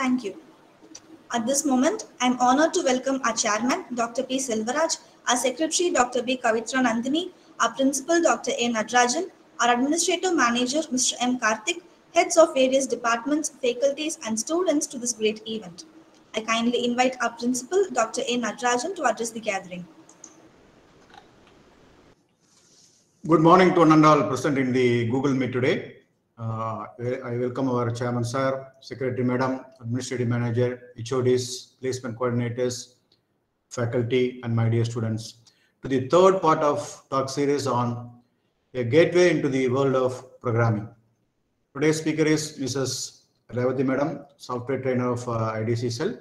Thank you. At this moment, I am honored to welcome our chairman, Dr. P. Silvaraj, our secretary, Dr. B. Kavitra Nandini, our principal, Dr. A. Nadrajan, our administrative manager, Mr. M. Karthik, heads of various departments, faculties, and students to this great event. I kindly invite our principal, Dr. A. Nadrajan, to address the gathering. Good morning to and present in the Google Meet today. Uh, I welcome our chairman, sir, secretary, madam, administrative manager, HODs, placement coordinators, faculty, and my dear students to the third part of talk series on a gateway into the world of programming. Today's speaker is Mrs. Revati Madam, software trainer of uh, IDC Cell.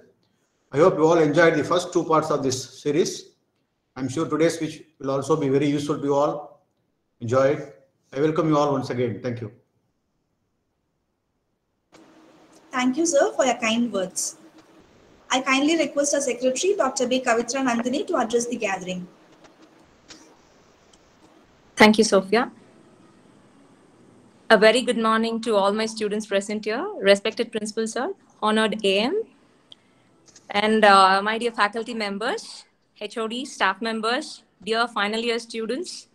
I hope you all enjoyed the first two parts of this series. I'm sure today's speech will also be very useful to you all. Enjoy it. I welcome you all once again. Thank you. Thank you, sir, for your kind words. I kindly request our secretary, Dr. B. Kavitra Nandini, to address the gathering. Thank you, Sophia. A very good morning to all my students present here, respected principal sir, honored AM, and uh, my dear faculty members, HOD, staff members, dear final year students,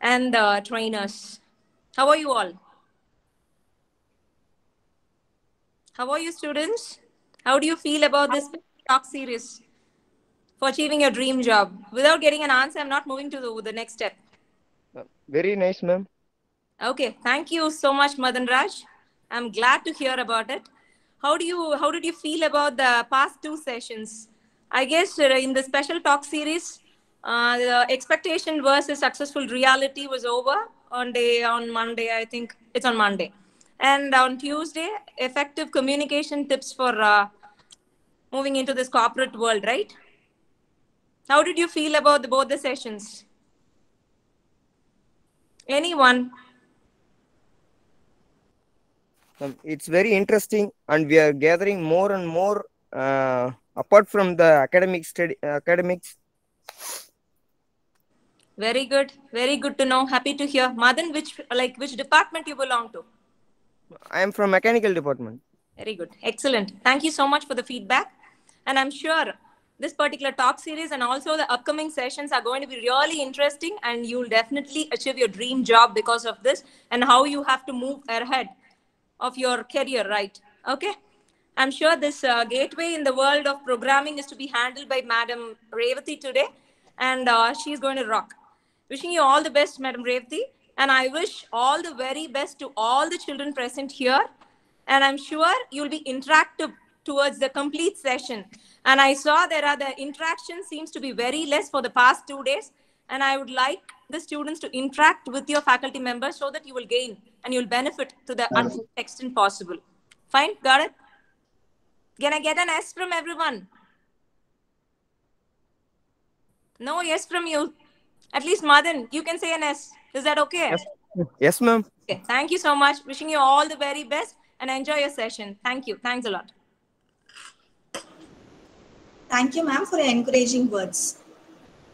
and uh, trainers. How are you all? How are you, students? How do you feel about this talk series for achieving your dream job? Without getting an answer, I'm not moving to the, the next step. Very nice, ma'am. Okay, thank you so much, Madan Raj. I'm glad to hear about it. How do you how did you feel about the past two sessions? I guess uh, in the special talk series, uh, the expectation versus successful reality was over on day on Monday. I think it's on Monday, and on Tuesday, effective communication tips for uh, moving into this corporate world. Right? How did you feel about the, both the sessions? Anyone? Um, it's very interesting, and we are gathering more and more uh, apart from the academic study academics. Very good, very good to know. Happy to hear. Madan, which like which department you belong to? I am from mechanical department. Very good, excellent. Thank you so much for the feedback, and I'm sure this particular talk series and also the upcoming sessions are going to be really interesting, and you'll definitely achieve your dream job because of this, and how you have to move ahead of your career, right? Okay. I'm sure this uh, gateway in the world of programming is to be handled by Madam Revati today, and uh, she's going to rock. Wishing you all the best, Madam Revati, and I wish all the very best to all the children present here. And I'm sure you'll be interactive towards the complete session. And I saw there are the interaction seems to be very less for the past two days, and I would like the students to interact with your faculty members so that you will gain and you'll benefit to the utmost extent possible. Fine, got it? Can I get an S from everyone? No yes from you. At least Madan, you can say an S. Is that okay? Yes, yes ma'am. Okay. Thank you so much. Wishing you all the very best and enjoy your session. Thank you. Thanks a lot. Thank you, ma'am, for your encouraging words.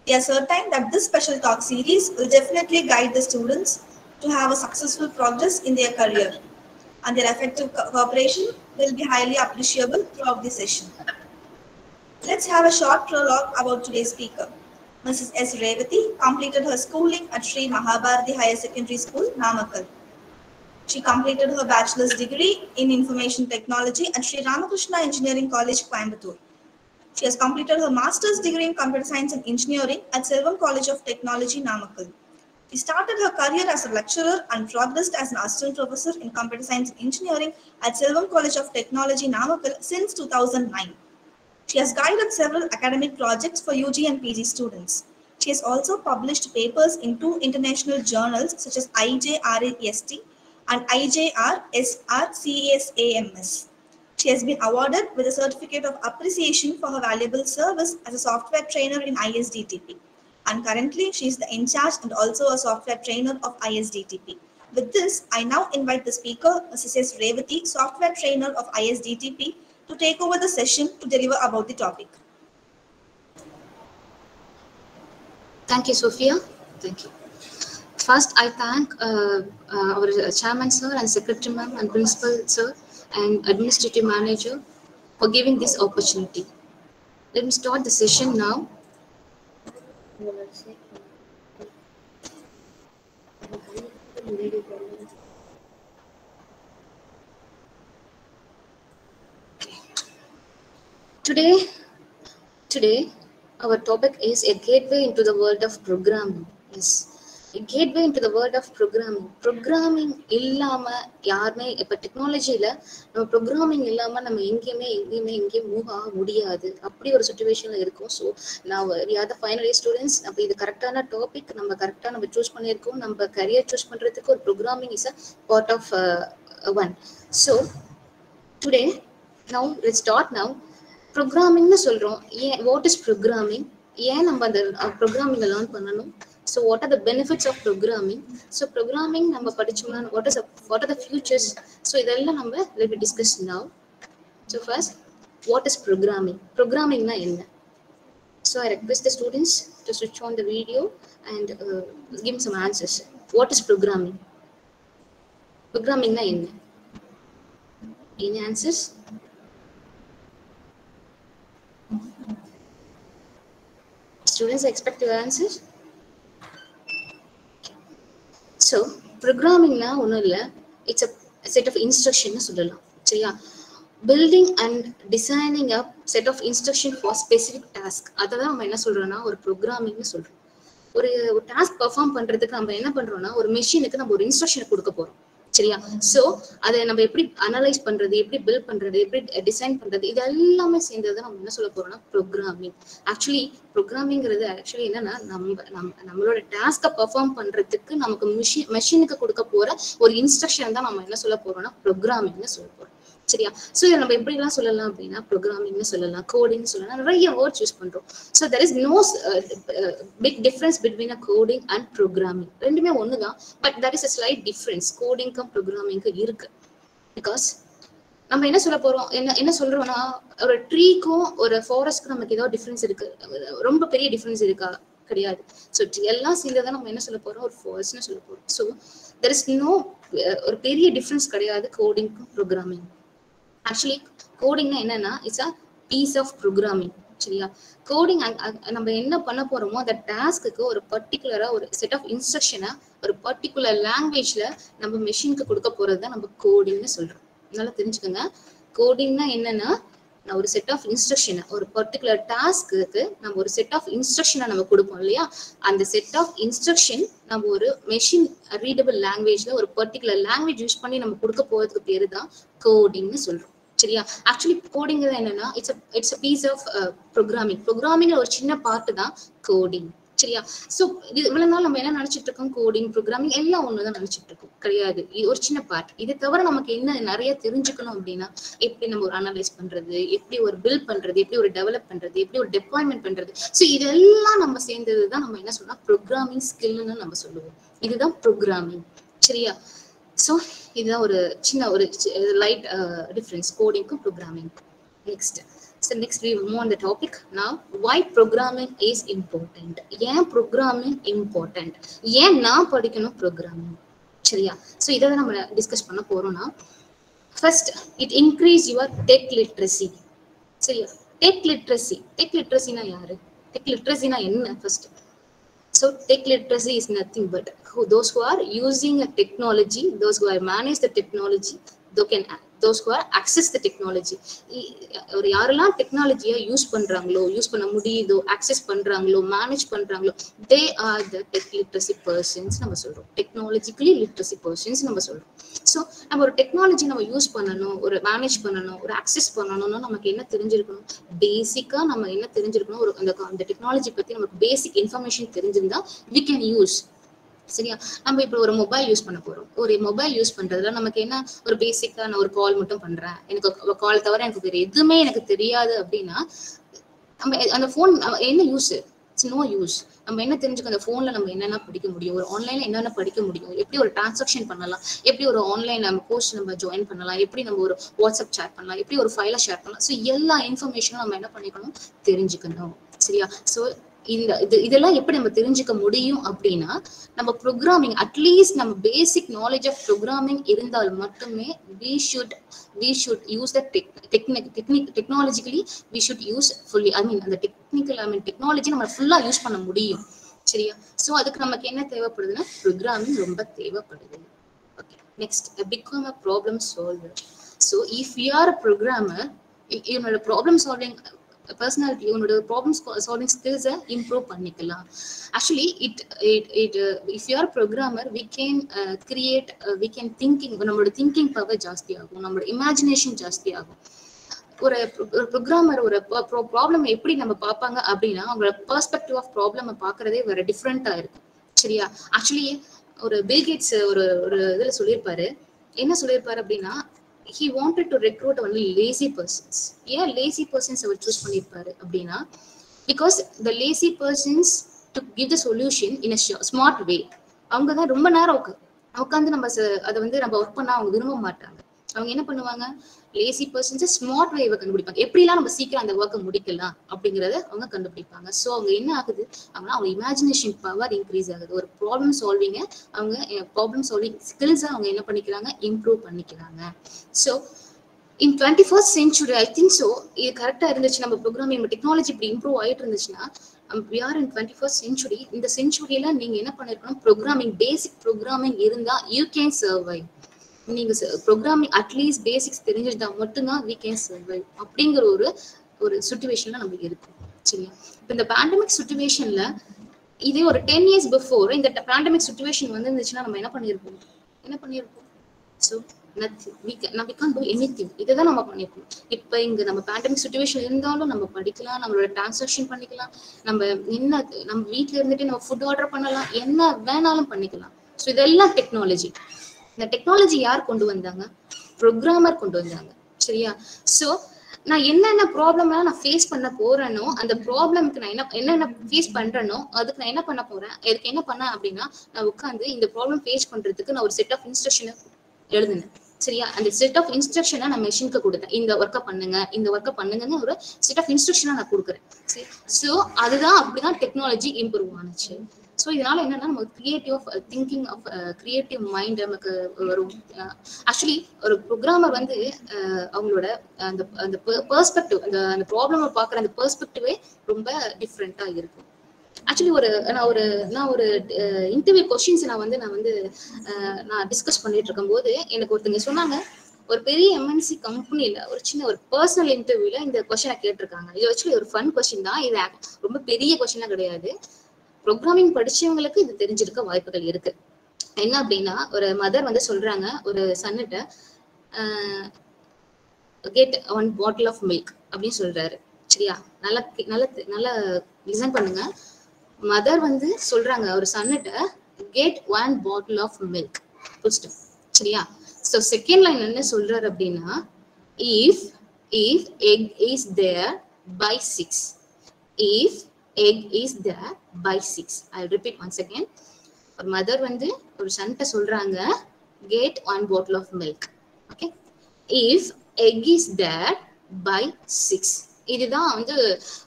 We are certain that this special talk series will definitely guide the students to have a successful progress in their career, and their effective co- cooperation will be highly appreciable throughout the session. Let's have a short prologue about today's speaker. Mrs. S. Revati completed her schooling at Sri Mahabharati Higher Secondary School, Namakkal. She completed her bachelor's degree in information technology at Sri Ramakrishna Engineering College, Coimbatore. She has completed her master's degree in computer science and engineering at Selvam College of Technology, Namakkal. She started her career as a lecturer and progressed as an assistant professor in computer science and engineering at Selvam College of Technology, Namakkal since 2009. She has guided several academic projects for UG and PG students. She has also published papers in two international journals such as IJRAST and IJRSRCASAMS. She has been awarded with a certificate of appreciation for her valuable service as a software trainer in ISDTP. And currently, she is the in charge and also a software trainer of ISDTP. With this, I now invite the speaker, Mrs. Revati, software trainer of ISDTP, to take over the session to deliver about the topic. Thank you, Sophia. Thank you. First, I thank uh, uh, our chairman sir and secretary ma'am and principal sir and administrative manager for giving this opportunity. Let me start the session now. Today, today, our topic is a gateway into the world of programming. Yes. A gateway into the world of programming. Programming இல்லாம யாருமே இப்ப டெக்னாலஜில நம்ம programming இல்லாம நம்ம எங்கேயுமே எங்கேயுமே எங்கேயும் move ஆக முடியாது. அப்படி ஒரு சுச்சுவேஷன்ல இருக்கும். ஸோ நான் யார் த ஃபைனல் இயர் ஸ்டூடெண்ட்ஸ் அப்போ இது கரெக்டான டாபிக் நம்ம கரெக்டா நம்ம சூஸ் பண்ணியிருக்கோம். நம்ம கரியர் சூஸ் பண்றதுக்கு ஒரு programming is a part of one so today now let start now ப்ரோக்ராமிங்னு சொல்றோம். ஏன் வாட் இஸ் ப்ரோக்ராமிங் ஏன் நம்ம அந்த ப்ரோக்ராமிங்கை லேர்ன் பண்ணணும்? So what are the benefits of programming so programming நம்ம படிச்சோம்னா what is what are the futures so இதெல்லாம் நம்ம let discuss now so first what is programming ப்ரோக்ராமிங்னா என்ன? So I request the students to switch on the video and give some answers what is programming ப்ரோக்ராமிங்னா என்ன? Any answers students expect your answers so ப்ரோக்ராமிங்னா ஒன்றும் இல்லை. It's a set of instruction சொல்லலாம். சரியா? Building and designing up set of instruction for specific task அதை தான் நம்ம என்ன சொல்கிறோன்னா ஒரு ப்ரோக்ராமிங்னு சொல்கிறோம் ஒரு ஒரு டாஸ்க் பர்ஃபார்ம் பண்ணுறதுக்கு நம்ம என்ன பண்ணுறோம்னா ஒரு மிஷினுக்கு நம்ம ஒரு இன்ஸ்ட்ரக்ஷன் கொடுக்க போறோம். சரியா? சோ அதை நம்ம எப்படி அனலைஸ் பண்றது எப்படி பில்ட் பண்றது எப்படி டிசைன் பண்றது இது எல்லாமே சேர்ந்தது நம்ம என்ன சொல்ல போறோம்னா ப்ரோக்ராமிங் ஆக்சுவலி ப்ரோக்ராமிங்கிறது ஆக்சுவலி என்னன்னா நம்ம நம்ம நம்மளோட டாஸ்கை பெர்ஃபார்ம் பண்றதுக்கு நமக்கு மிஷின் மெஷினுக்கு கொடுக்க போற ஒரு இன்ஸ்ட்ரக்ஷன் தான் நம்ம என்ன சொல்ல போறோம்னா ப்ரோக்ராமிங்னு சொல்ல போறோம். சரியா? ஸோ இதை நம்ம எப்படி எல்லாம் சொல்லலாம் அப்படின்னா ப்ரோக்ராமிங்னு சொல்லலாம் கோடிங் சொல்லலாம் நிறைய வேர்ட்ஸ் யூஸ் பண்றோம். So there is no big difference between a coding and programming ரெண்டுமே ஒன்று தான் but that is a slight difference கோடிங்க்கும் ப்ரோக்ராமிங்க்கும் இருக்கு. பிகாஸ் நம்ம என்ன சொல்ல போறோம்? என்ன என்ன சொல்றோம்னா ஒரு ட்ரீக்கும் ஒரு ஃபாரஸ்ட்க்கும் நமக்கு ஏதோ டிஃபரன்ஸ் இருக்கு. ரொம்ப பெரிய டிஃபரன்ஸ் இருக்கா? கிடையாது. ஸோ எல்லாம் சேர்ந்ததான் நம்ம என்ன சொல்ல போறோம்? ஒரு ஃபாரஸ்ட்னு சொல்ல போறோம். ஸோ தெர் இஸ் நோ ஒரு பெரிய டிஃபரன்ஸ் கிடையாது கோடிங்க்கும் ப்ரோக்ராமிங் ஆக்சுவலி கோடிங்னா என்னன்னா it's a piece of programming சரியா? கோடிங் நம்ம என்ன பண்ண போறோமோ அந்த டாஸ்க்கு ஒரு பர்டிகுலரா ஒரு செட் ஆஃப் இன்ஸ்ட்ரக்ஷனை ஒரு பர்டிகுலர் லாங்குவேஜ்ல நம்ம மெஷினுக்கு கொடுக்க போறது தான் நம்ம கோடிங்னு சொல்றோம். அதனால தெரிஞ்சுக்கோங்க. கோடிங்னா என்னன்னா நான் ஒரு செட் ஆஃப் இன்ஸ்ட்ரக்ஷனை ஒரு பர்டிகுலர் டாஸ்க்கு நம்ம ஒரு செட் ஆஃப் இன்ஸ்ட்ரக்ஷனை நம்ம கொடுப்போம் இல்லையா? அந்த செட் ஆஃப் இன்ஸ்ட்ரக்ஷன் நம்ம ஒரு மெஷின் ரீடபிள் லாங்குவேஜ்ல ஒரு பர்டிகுலர் லாங்குவேஜ் யூஸ் பண்ணி நம்ம கொடுக்க போறதுக்கு பேரு தான் கோடிங்னு சொல்றோம். சரியா? ஆக்சுவலி கோடிங் என்னன்னா it's it's piece of programming programming ஒரு சின்ன பார்ட் தான் கோடிங் சரியா? சோ இது இவ்வளவு நாள் நம்ம என்ன நினைச்சிட்டு இருக்கோம்? கோடிங் ப்ரோக்ராமிங் எல்லாம் ஒண்ணுதான் நினைச்சிட்டு இருக்கோம். கிடையாது. இது ஒரு சின்ன பார்ட் இதை தவிர நமக்கு என்ன நிறைய தெரிஞ்சுக்கணும் அப்படின்னா எப்படி நம்ம ஒரு அனலைஸ் பண்றது எப்படி ஒரு பில் பண்றது எப்படி ஒரு டெவலப் பண்றது எப்படி ஒரு டெப்ளாய்மெண்ட் பண்றது. சோ இதெல்லாம் நம்ம சேர்ந்ததுதான் நம்ம என்ன சொல்லலாம் ப்ரோக்ராமிங் ஸ்கில்னு நம்ம சொல்லுவோம். இதுதான் ப்ரோக்ராமிங் சரியா? ஸோ இதுதான் ஒரு சின்ன ஒரு லைட் டிஃப்ரென்ஸ் கோடிங்க்கும் ப்ரோக்ராமிங்க்கும் next so next we move அந்த த டாபிக் நான் வை ப்ரோக்ராமிங் இஸ் இம்பார்ட்டன்ட் ஏன் ப்ரோக்ராமிங் இம்பார்ட்டன்ட் ஏன் நான் படிக்கணும் ப்ரோக்ராமிங் சரியா? ஸோ இதை தான் நம்ம டிஸ்கஸ் பண்ண போகிறோம்னா first it increase your tech literacy சரியா? டெக் லிட்ரஸி டெக் லிட்ரஸினா யாரு? டெக் லிட்ரஸினா என்ன first So tech literacy is nothing but who, those who are using a technology, those who are manage the technology, they can those who access the technology ஒரு யாரெல்லாம் டெக்னாலஜியை use பண்றாங்களோ use பண்ண முடியுதோ அக்சஸ் பண்றாங்களோ manage பண்றாங்களோ they are the tech literacy persons நம்ம சொல்றோம். டெக்னாலஜிக்கலி லிட்ரஸி பர்சன்ஸ் நம்ம சொல்றோம். ஸோ நம்ம ஒரு டெக்னாலஜி நம்ம யூஸ் பண்ணணும் ஒரு மேனேஜ் பண்ணணும் ஒரு அக்சஸ் பண்ணணும்னா நமக்கு என்ன தெரிஞ்சிருக்கணும்? பேசிக்கா நம்ம என்ன தெரிஞ்சிருக்கணும்? ஒரு அந்த அந்த டெக்னாலஜி பத்தி நமக்கு பேசிக் இன்ஃபர்மேஷன் தெரிஞ்சிருந்தா வி கேன் யூஸ் சரியா? நம்ம இப்போ ஒரு மொபைல் யூஸ் பண்ண போறோம். ஒரு மொபைல் யூஸ் பண்றதுல நமக்கு என்ன ஒரு பேசிக்கா நான் ஒரு கால் மட்டும் பண்றேன். எனக்கு கால் தவிர எனக்கு வேற எதுவுமே எனக்கு தெரியாது அப்படின்னா நம்ம அந்த ஃபோன் என்ன யூஸ் இட்ஸ் நோ யூஸ் நம்ம என்ன தெரிஞ்சுக்க அந்த ஃபோன்ல நம்ம என்னென்ன படிக்க முடியும்? ஒரு ஆன்லைன்ல என்னென்ன படிக்க முடியும்? எப்படி ஒரு டிரான்சாக்ஷன் பண்ணலாம்? எப்படி ஒரு ஆன்லைன் நம்ம கோர்ஸ் நம்ம ஜாயின் பண்ணலாம்? எப்படி நம்ம ஒரு வாட்ஸ்அப் சேட் பண்ணலாம்? எப்படி ஒரு ஃபைலை ஷேர் பண்ணலாம்? ஸோ எல்லா இன்ஃபர்மேஷனும் நம்ம என்ன பண்ணிக்கணும்? தெரிஞ்சுக்கணும். சரியா? ஸோ இந்த இது இதெல்லாம் எப்படி நம்ம தெரிஞ்சுக்க முடியும் அப்படின்னா நம்ம ப்ரோக்ராமிங் அட்லீஸ்ட் நம்ம பேசிக் நாலேஜ் ஆஃப் ப்ரோக்ராமிங் இருந்தால் மட்டுமே we should we should use the technique technique technologically we should use fully I mean அந்த டெக்னிக்கல் ஐ மீன் டெக்னாலஜி நம்ம ஃபுல்லா யூஸ் பண்ண முடியும். சரியா? சோ அதுக்கு நமக்கு என்ன தேவைப்படுதுன்னா ப்ரோக்ராமிங் ரொம்ப தேவைப்படுது. Okay next become a problem solver so if you are a programmer இவனோட ப்ராப்ளம் சால்விங் பர்சனாலிட்டி உன்னோட ப்ராப்ளம் சால்விங் ஸ்கில்ஸை இம்ப்ரூவ் பண்ணிக்கலாம். Actually it it it if you are programmer we can create we can thinking நம்மளோட thinking power ஜாஸ்தி ஆகும். நம்மளோட imagination ஜாஸ்தி ஆகும். ஒரு ஒரு ப்ரோக்ராமர் ஒரு ப்ராப்ளம் எப்படி நம்ம பார்ப்பாங்க அப்படின்னா அவங்களோட பெர்ஸ்பெக்டிவ் ஆஃப் ப்ராப்ளம் பார்க்கறதே வேற டிஃப்ரெண்டா இருக்கும். சரியா? ஆக்சுவலி ஒரு பில்கேட்ஸ் ஒரு ஒரு இதுல சொல்லியிருப்பாரு. என்ன சொல்லியிருப்பாரு அப்படின்னா he wanted to recruit only lazy persons ஏன் லேசி பர்சன்ஸ் அவர் சூஸ் பண்ணியிருப்பாரு அப்படின்னா because the lazy persons to give the solution in a smart way அவங்க தான் ரொம்ப நேரம் உட்காந்து நம்ம அதை வந்து நம்ம ஒர்க் பண்ணா அவங்க விரும்ப மாட்டாங்க. அவங்க என்ன பண்ணுவாங்க? லேசி பர்சன்ஸ் ஸ்மார்ட் வேவை கண்டுபிடிப்பாங்க. எப்படிலாம் நம்ம சீக்கிரம் அந்த ஒர்க்கை முடிக்கலாம் அப்படிங்கறத அவங்க கண்டுபிடிப்பாங்க. ஸோ அவங்க என்ன ஆகுது? அப்படின்னா அவங்க இமேஜினேஷன் பவர் இன்க்ரீஸ் ஆகுது. ஒரு ப்ராப்ளம் சால்விங்க அவங்க ப்ராப்ளம் சால்விங் ஸ்கில்ஸை அவங்க என்ன பண்ணிக்கிறாங்க? இம்ப்ரூவ் பண்ணிக்கிறாங்க. So in twenty first century I think so இது கரெக்டாக இருந்துச்சு நம்ம ப்ரோக்ராமிங் நம்ம டெக்னாலஜி இப்படி இம்ப்ரூவ் ஆயிட்டு இருந்துச்சுன்னா we are in twenty first century இந்த சென்ச்சுரியில நீங்க என்ன பண்ணிருக்கணும்? ப்ரோக்ராமிங் பேசிக் ப்ரோக்ராமிங் இருந்தா யூ கேன் சர்வைவ் நீங்க ப்ரோக்ராமிங் அட்லீஸ்ட் பேசிக்ஸ் தெரிஞ்சிருந்தா மட்டும்தான் வி கேன் சர்வைவ் அப்படிங்கிற ஒரு ஒரு சுச்சுவேஷன்ல நம்ம இருக்கும். சரியா? இப்போ இந்த பேண்டமிக் சுச்சுவேஷன்ல இதே ஒரு டென் இயர்ஸ் பிஃபோர் இந்த பேண்டமிக் சுச்சுவேஷன் வந்து இருந்துச்சுன்னா நம்ம என்ன பண்ணியிருப்போம் என்ன பண்ணியிருப்போம் ஸோ நத்திங் நம்ம பண்ணிருக்கோம் இப்ப இங்க எனி திங் இதை தான் நம்ம நம்ம பேண்டமிக் சுச்சுவேஷன் இருந்தாலும் நம்ம படிக்கலாம் நம்மளோட டிரான்சாக்ஷன் பண்ணிக்கலாம். நம்ம என்ன நம்ம வீட்டுல இருந்துட்டு நம்ம ஃபுட் ஆர்டர் பண்ணலாம். என்ன வேணாலும் பண்ணிக்கலாம். ஸோ இதெல்லாம் டெக்னாலஜி இந்த டெக்னாலஜி யார் கொண்டு வந்தாங்க? ப்ரோக்ராமர் கொண்டு வந்தாங்க. சரியா? ஸோ நான் என்னென்ன ப்ராப்ளம் நான் ஃபேஸ் பண்ண போறேனோ அந்த ப்ராப்ளம்க்கு நான் என்ன என்னென்ன ஃபேஸ் பண்றேனோ அதுக்கு நான் என்ன பண்ண போறேன்? இதுக்கு என்ன பண்ணேன் அப்படின்னா நான் உட்காந்து இந்த ப்ராப்ளம் ஃபேஸ் பண்றதுக்கு நான் ஒரு செட் ஆஃப் இன்ஸ்ட்ரக்ஷனை எழுதுனேன். சரியா? அந்த செட் ஆஃப் இன்ஸ்ட்ரக்ஷனை நான் மெஷினுக்கு கொடுத்தேன். இந்த ஒர்க்கை பண்ணுங்க இந்த ஒர்க்கை பண்ணுங்கன்னு ஒரு செட் ஆஃப் இன்ஸ்ட்ரக்ஷனை நான் கொடுக்குறேன். சரி? ஸோ அதுதான் அப்படிதான் டெக்னாலஜி இம்ப்ரூவ் ஆனுச்சு. ஸோ இதனால என்னன்னா நமக்கு creative of thinking of creative mind நமக்கு வரும். Uh, ஆக்சுவலி ஒரு ப்ரோக்ராமர் வந்து uh, அவங்களோட uh, அந்த அந்த பெர்ஸ்பெக்டிவ் அந்த அந்த ப்ராப்ளம் பார்க்குற அந்த பெர்ஸ்பெக்டிவே ரொம்ப டிஃப்ரெண்ட்டாக இருக்கும். ஆக்சுவலி ஒரு நான் ஒரு நான் ஒரு இன்டர்வியூ கொஷின்ஸ் நான் வந்து நான் வந்து நான் டிஸ்கஸ் பண்ணிட்டு இருக்கும்போது எனக்கு ஒருத்தங்க சொன்னாங்க ஒரு பெரிய எம்என்சி கம்பெனியில ஒரு சின்ன ஒரு பர்சனல் இன்டர்வியூல இந்த கொஸ்டினை கேட்டிருக்காங்க. இது ஆக்சுவலி ஒரு ஃபன் கொஸ்டின் தான். இது ரொம்ப பெரிய கொஸ்டினா கிடையாது. ப்ரோக்ராமிங் படிச்சவங்களுக்கு இது தெரிஞ்சிருக்க வாய்ப்புகள் இருக்கு. என்ன அப்படின்னா ஒரு மதர் வந்து சொல்றாங்க ஒரு சன்னிட்ட get one bottle of milk அப்படின்னு சொல்றாரு. சரியா? நல்லா நல்ல நல்ல லிசன் பண்ணுங்க. மதர் வந்து சொல்றாங்க ஒரு சன்னிட்ட get one bottle of milk சரியா? ஸோ செகண்ட் லைன் என்ன சொல்றாரு அப்படின்னா if if egg is there buy six if egg is there buy six I repeat once again ஒரு மதர் வந்து ஒரு சன்ட்ட சொல்றாங்க get one bottle of milk okay if egg is there buy six இதுதான் வந்து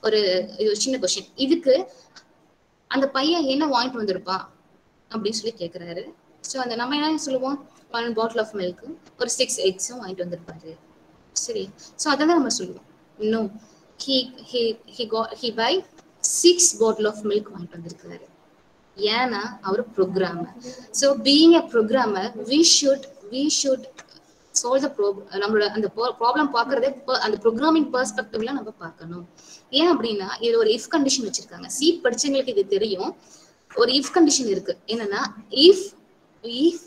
ஒரு சின்ன கொஸ்டின் இதுக்கு அந்த பையன் என்ன வாங்கிட்டு வந்திருப்பான் அப்படின்னு சொல்லி கேட்குறாரு ஸோ அந்த நம்ம என்ன சொல்லுவோம்? ஒன் பாட்டில் ஆஃப் மில்க்கு ஒரு சிக்ஸ் எக்ஸும் வாங்கிட்டு வந்திருப்பாரு. சரி. ஸோ அதை தான் நம்ம சொல்லுவோம். இன்னும் he he he go he buy six bottle of milk வாங்கிட்டு வந்திருக்கிறாரு. ஏன்னா அவர் programmer so being a programmer we should we should solve the pro நம்மளோட அந்த ப்ராப்ளம் பார்க்கறதே அந்த ப்ரோக்ராமிங் பெர்ஸ்பெக்டிவ்ல நம்ம பார்க்கணும். ஏன் அப்படின்னா இது ஒரு இஃப் கண்டிஷன் வச்சிருக்காங்க. சி படிச்சவங்களுக்கு இது தெரியும். ஒரு இஃப் கண்டிஷன் இருக்கு. என்னன்னா if if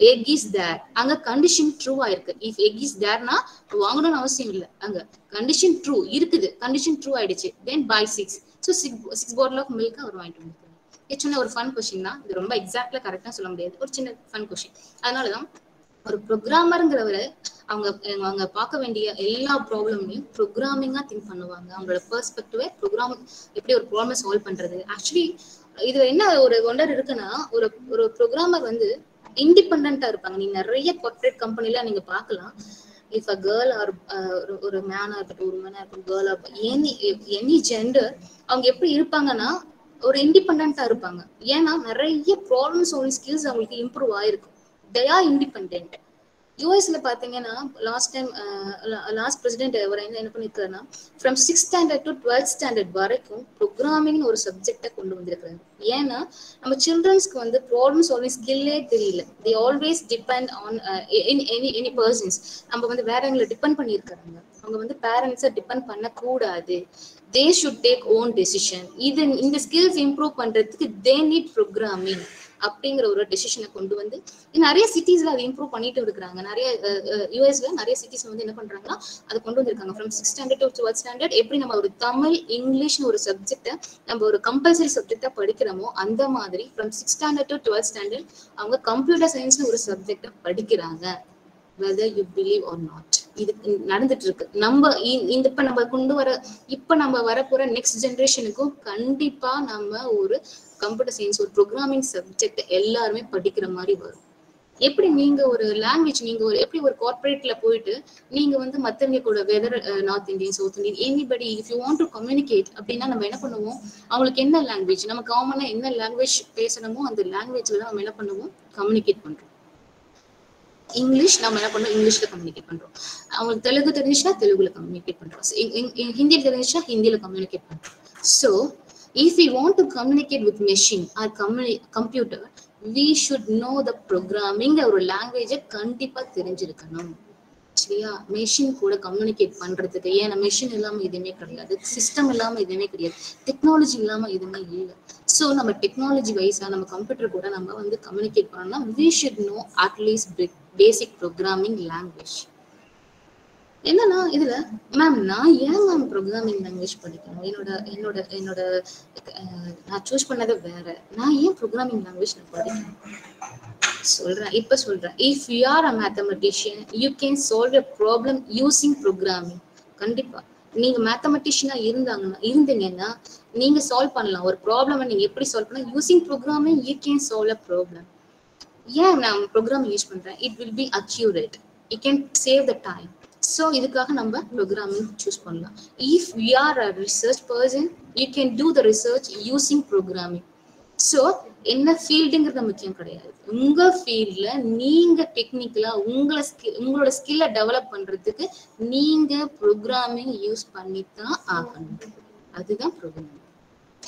egg is there அங்க கண்டிஷன் ட்ரூ ஆயிருக்கு. இஃப் எக் இஸ் தேர்னா வாங்கணும்னு அவசியம் இல்லை. அங்க கண்டிஷன் ட்ரூ இருக்குது. கண்டிஷன் ட்ரூ ஆயிடுச்சு. Then buy six so six six bottle of milk அவர் வாங்கிட்டு வந்து இது சின்ன ஒரு ஃபன் கொஷின் தான். இது ரொம்ப எக்ஸாக்ட்ல கரெக்டாக சொல்ல முடியாது. ஒரு சின்ன ஃபன் கொஷின் அதனால தான் ஒரு ப்ரோக்ராமருங்கிறவர் அவங்க அவங்க பார்க்க வேண்டிய எல்லா ப்ராப்ளமையும் ப்ரோக்ராமிங்காக திங்க் பண்ணுவாங்க. அவங்களோட பெர்ஸ்பெக்டிவே ப்ரோக்ராம் எப்படி ஒரு ப்ராப்ளம் சால்வ் பண்ணுறது ஆக்சுவலி இது என்ன ஒரு ஒண்டர் இருக்குன்னா ஒரு ஒரு ப்ரோக்ராமர் வந்து இண்டிபெண்டா இருப்பாங்க. நீங்க நிறைய கார்பரேட் கம்பெனில நீங்க பார்க்கலாம். இஃப் அ கேர்ள் ஆர் ஒரு மேனா இருக்கட்டும் ஒரு மேனா இருக்கட்டும் girl or any any gender அவங்க எப்படி இருப்பாங்கன்னா ஒரு இண்டிபெண்டா இருப்பாங்க. ஏன்னா நிறைய ப்ராப்ளம் சால்விங் ஸ்கில்ஸ் அவங்களுக்கு இம்ப்ரூவ் ஆயிருக்கும். தே ஆர் இண்டிபெண்ட் யூஎஸ்ல பாத்தீங்கன்னா லாஸ்ட் டைம் லாஸ்ட் பிரசிடென்ட் அவர் என்ன என்ன பண்ணிருக்காருன்னா from six standard to twelfth standard வரைக்கும் ப்ரோக்ராமிங் ஒரு சப்ஜெக்டை கொண்டு வந்திருக்காரு ஏன்னா நம்ம சில்ட்ரன்ஸ்க்கு வந்து ப்ராப்ளம் சால்விங் ஸ்கில்லே தெரியல. They always depend on any any persons நம்ம வந்து வேற எங்களை டிபெண்ட் பண்ணியிருக்காங்க அவங்க வந்து பேரண்ட்ஸை டிபெண்ட் பண்ணக்கூடாது. They should take own decision இது இந்த ஸ்கில்ஸ் இம்ப்ரூவ் பண்றதுக்கு தே நீட் ப்ரோக்ராமிங் அப்படிங்கிற ஒரு டெசிஷனை கொண்டு வந்து நிறைய சிட்டிஸ்ல அதை இம்ப்ரூவ் பண்ணிட்டு இருக்கிறாங்க. நிறைய யூஎஸ்ல நிறைய சிட்டிஸ் வந்து என்ன பண்றாங்கன்னா அதை கொண்டு வந்திருக்காங்க. From six standard to twelfth standard எப்படி நம்ம ஒரு தமிழ் இங்கிலீஷ்னு ஒரு சப்ஜெக்டை நம்ம ஒரு கம்பல்சரி சப்ஜெக்டா படிக்கிறோமோ அந்த மாதிரி from six standard to twelfth standard அவங்க கம்ப்யூட்டர் சயின்ஸ்னு ஒரு சப்ஜெக்டை படிக்கிறாங்க whether you believe or not இது நடந்துட்டு இருக்கு நம்ம இந்த இப்ப நம்ம கொண்டு வர இப்ப நம்ம வரப்போற நெக்ஸ்ட் ஜென்ரேஷனுக்கும் கண்டிப்பா நம்ம ஒரு கம்ப்யூட்டர் சயின்ஸ் ஒரு ப்ரோக்ராமிங் சப்ஜெக்ட் எல்லாருமே படிக்கிற மாதிரி வரும். எப்படி நீங்க ஒரு லாங்குவேஜ் நீங்க ஒரு எப்படி ஒரு கார்பரேட்ல போயிட்டு நீங்க வந்து மத்தவங்க கூட whether north Indian south Indian anybody if you want to communicate அப்படின்னா நம்ம என்ன பண்ணுவோம்? அவங்களுக்கு என்ன லாங்குவேஜ் நம்ம காமனா என்ன லாங்குவேஜ் பேசணுமோ அந்த லாங்குவேஜ்ல தான் நம்ம என்ன பண்ணுவோம்? கம்யூனிகேட் பண்றோம். இங்கிலீஷ் நம்ம என்ன பண்றோம்? இங்கிலீஷ்ல கம்யூனிகேட் பண்றோம். அவங்களுக்கு தெலுங்கு தெரிஞ்சுன்னா தெலுங்குல கம்யூனிகேட் பண்றோம். ஹிந்தி தெரிஞ்சுன்னா ஹிந்தியில கம்யூனிகேட் பண்றோம். So if you want to communicate with machine or communi computer we should know the programming ஒரு லாங்குவேஜை கண்டிப்பா தெரிஞ்சிருக்கணும். சரியா? மெஷின் கூட கம்யூனிகேட் பண்றதுக்கு. ஏன்னா மெஷின் இல்லாம எதுவுமே கிடையாது. சிஸ்டம் இல்லாம எதுவுமே கிடையாது. டெக்னாலஜி இல்லாம எதுவுமே இல்லை. ஸோ நம்ம டெக்னாலஜி வைஸா நம்ம கம்ப்யூட்டர் கூட நம்ம வந்து கம்யூனிகேட் பண்ணோம்னா we should know at least basic programming language என்னன்னா இதுல மேம் நான் ஏன் மேம் ப்ரோக்ராமிங் லாங்குவேஜ் படிக்கணும்? என்னோட என்னோட என்னோட நான் சூஸ் பண்ணதை வேற. நான் ஏன் ப்ரோக்ராமிங் லாங்குவேஜ் நான் படிக்கணும்? சொல்றேன் இப்ப சொல்றேன். If you are a mathematician you can solve a problem using programming கண்டிப்பா. நீங்க மேத்தமெட்டிஷியனா இருந்தாங்கன்னா இருந்தீங்கன்னா நீங்க சால்வ் பண்ணலாம். ஒரு ப்ராப்ளம் நீங்க எப்படி சால்வ் பண்ணலாம்? Using programming you can solve a problem ஏன் நான் ப்ரோக்ராம் யூஸ் பண்றேன்? It will be accurate you can save the time so இதுக்காக நம்ம ப்ரோக்ராமிங் சூஸ் பண்ணலாம். If we are a research person you can do the research using programming so என்ன ஃபீல்டுங்கிறது முக்கியம் கிடையாது. உங்க ஃபீல்ட்ல நீங்க டெக்னிக்கலா உங்களை ஸ்கில் உங்களோட ஸ்கில்லை டெவலப் பண்றதுக்கு நீங்க ப்ரோக்ராமிங் யூஸ் பண்ணி தான் ஆகணும். அதுதான் programming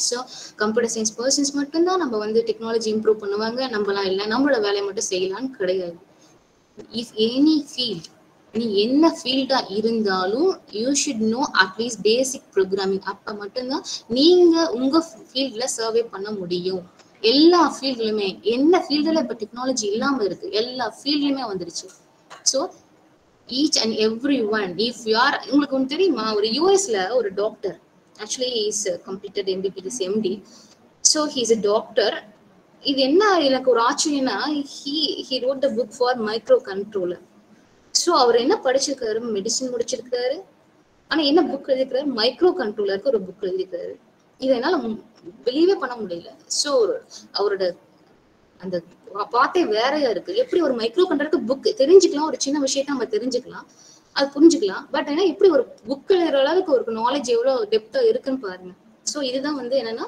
so computer science persons மட்டும்தான் நம்ம வந்து டெக்னாலஜி இம்ப்ரூவ் பண்ணுவாங்க. நம்மளாம் இல்லை நம்மளோட வேலையை மட்டும் செய்யலாம்னு கிடையாது. இஃப் எனி ஃபீல்ட் நீ என்ன ஃபீல்டா இருந்தாலும் you should know at least basic programming அப்ப மட்டும்தான் நீங்க உங்க ஃபீல்ட்ல சர்வே பண்ண முடியும். எல்லா ஃபீல்டுலுமே என்ன ஃபீல்டுல இப்ப டெக்னாலஜி இல்லாம இருக்கு எல்லா ஃபீல்ட்லயுமே வந்துருச்சு. So each and every one if யார் உங்களுக்கு ஒன்று தெரியுமா? ஒரு யூஎஸ்ல ஒரு doctor actually is completed MBBS MD so he's a doctor இது என்ன எனக்கு ஒரு ஆச்சரியம்னா he he wrote the book for microcontroller so அவர் என்ன படிச்சிருக்காரு? மெடிசின் முடிச்சிருக்காரு. ஆனா என்ன புக் எழுதிருக்காரு? மைக்ரோ கண்ட்ரோலருக்கு ஒரு புக் எழுதிருக்காரு. இதை என்னால் பிலீவே பண்ண முடியல. ஸோ அவரோட அந்த பாத்தே வேறையா இருக்கு. எப்படி ஒரு மைக்ரோ கண்ட்ரோலருக்கு புக் தெரிஞ்சுக்கலாம்? ஒரு சின்ன விஷயத்த நம்ம தெரிஞ்சுக்கலாம். அது புரிஞ்சுக்கலாம். பட் ஏன்னா எப்படி ஒரு புக் எழுதுற அளவுக்கு ஒரு நாலேஜ் எவ்வளவு டெப்தா இருக்குன்னு பாருங்க. ஸோ இதுதான் வந்து என்னன்னா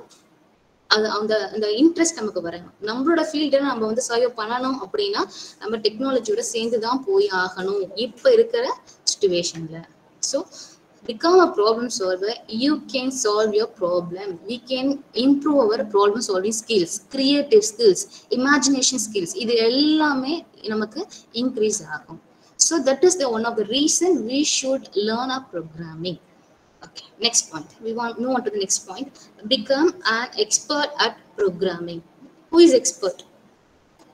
அது அந்த அந்த இன்ட்ரெஸ்ட் நமக்கு வரணும் நம்மளோட ஃபீல்டை நம்ம வந்து சர்வ் பண்ணணும் அப்படின்னா நம்ம டெக்னாலஜியோட சேர்ந்து தான் போய் ஆகணும். இப்ப இருக்கிற சுச்சுவேஷன்ல so become a problem solver you can solve your problem we can improve our problem solving skills creative skills imagination skills இது எல்லாமே நமக்கு இன்க்ரீஸ் ஆகும். So that is the one of the reason we should learn our programming. Okay next point. We want move on to the next point. Become an expert at programming. Who is expert?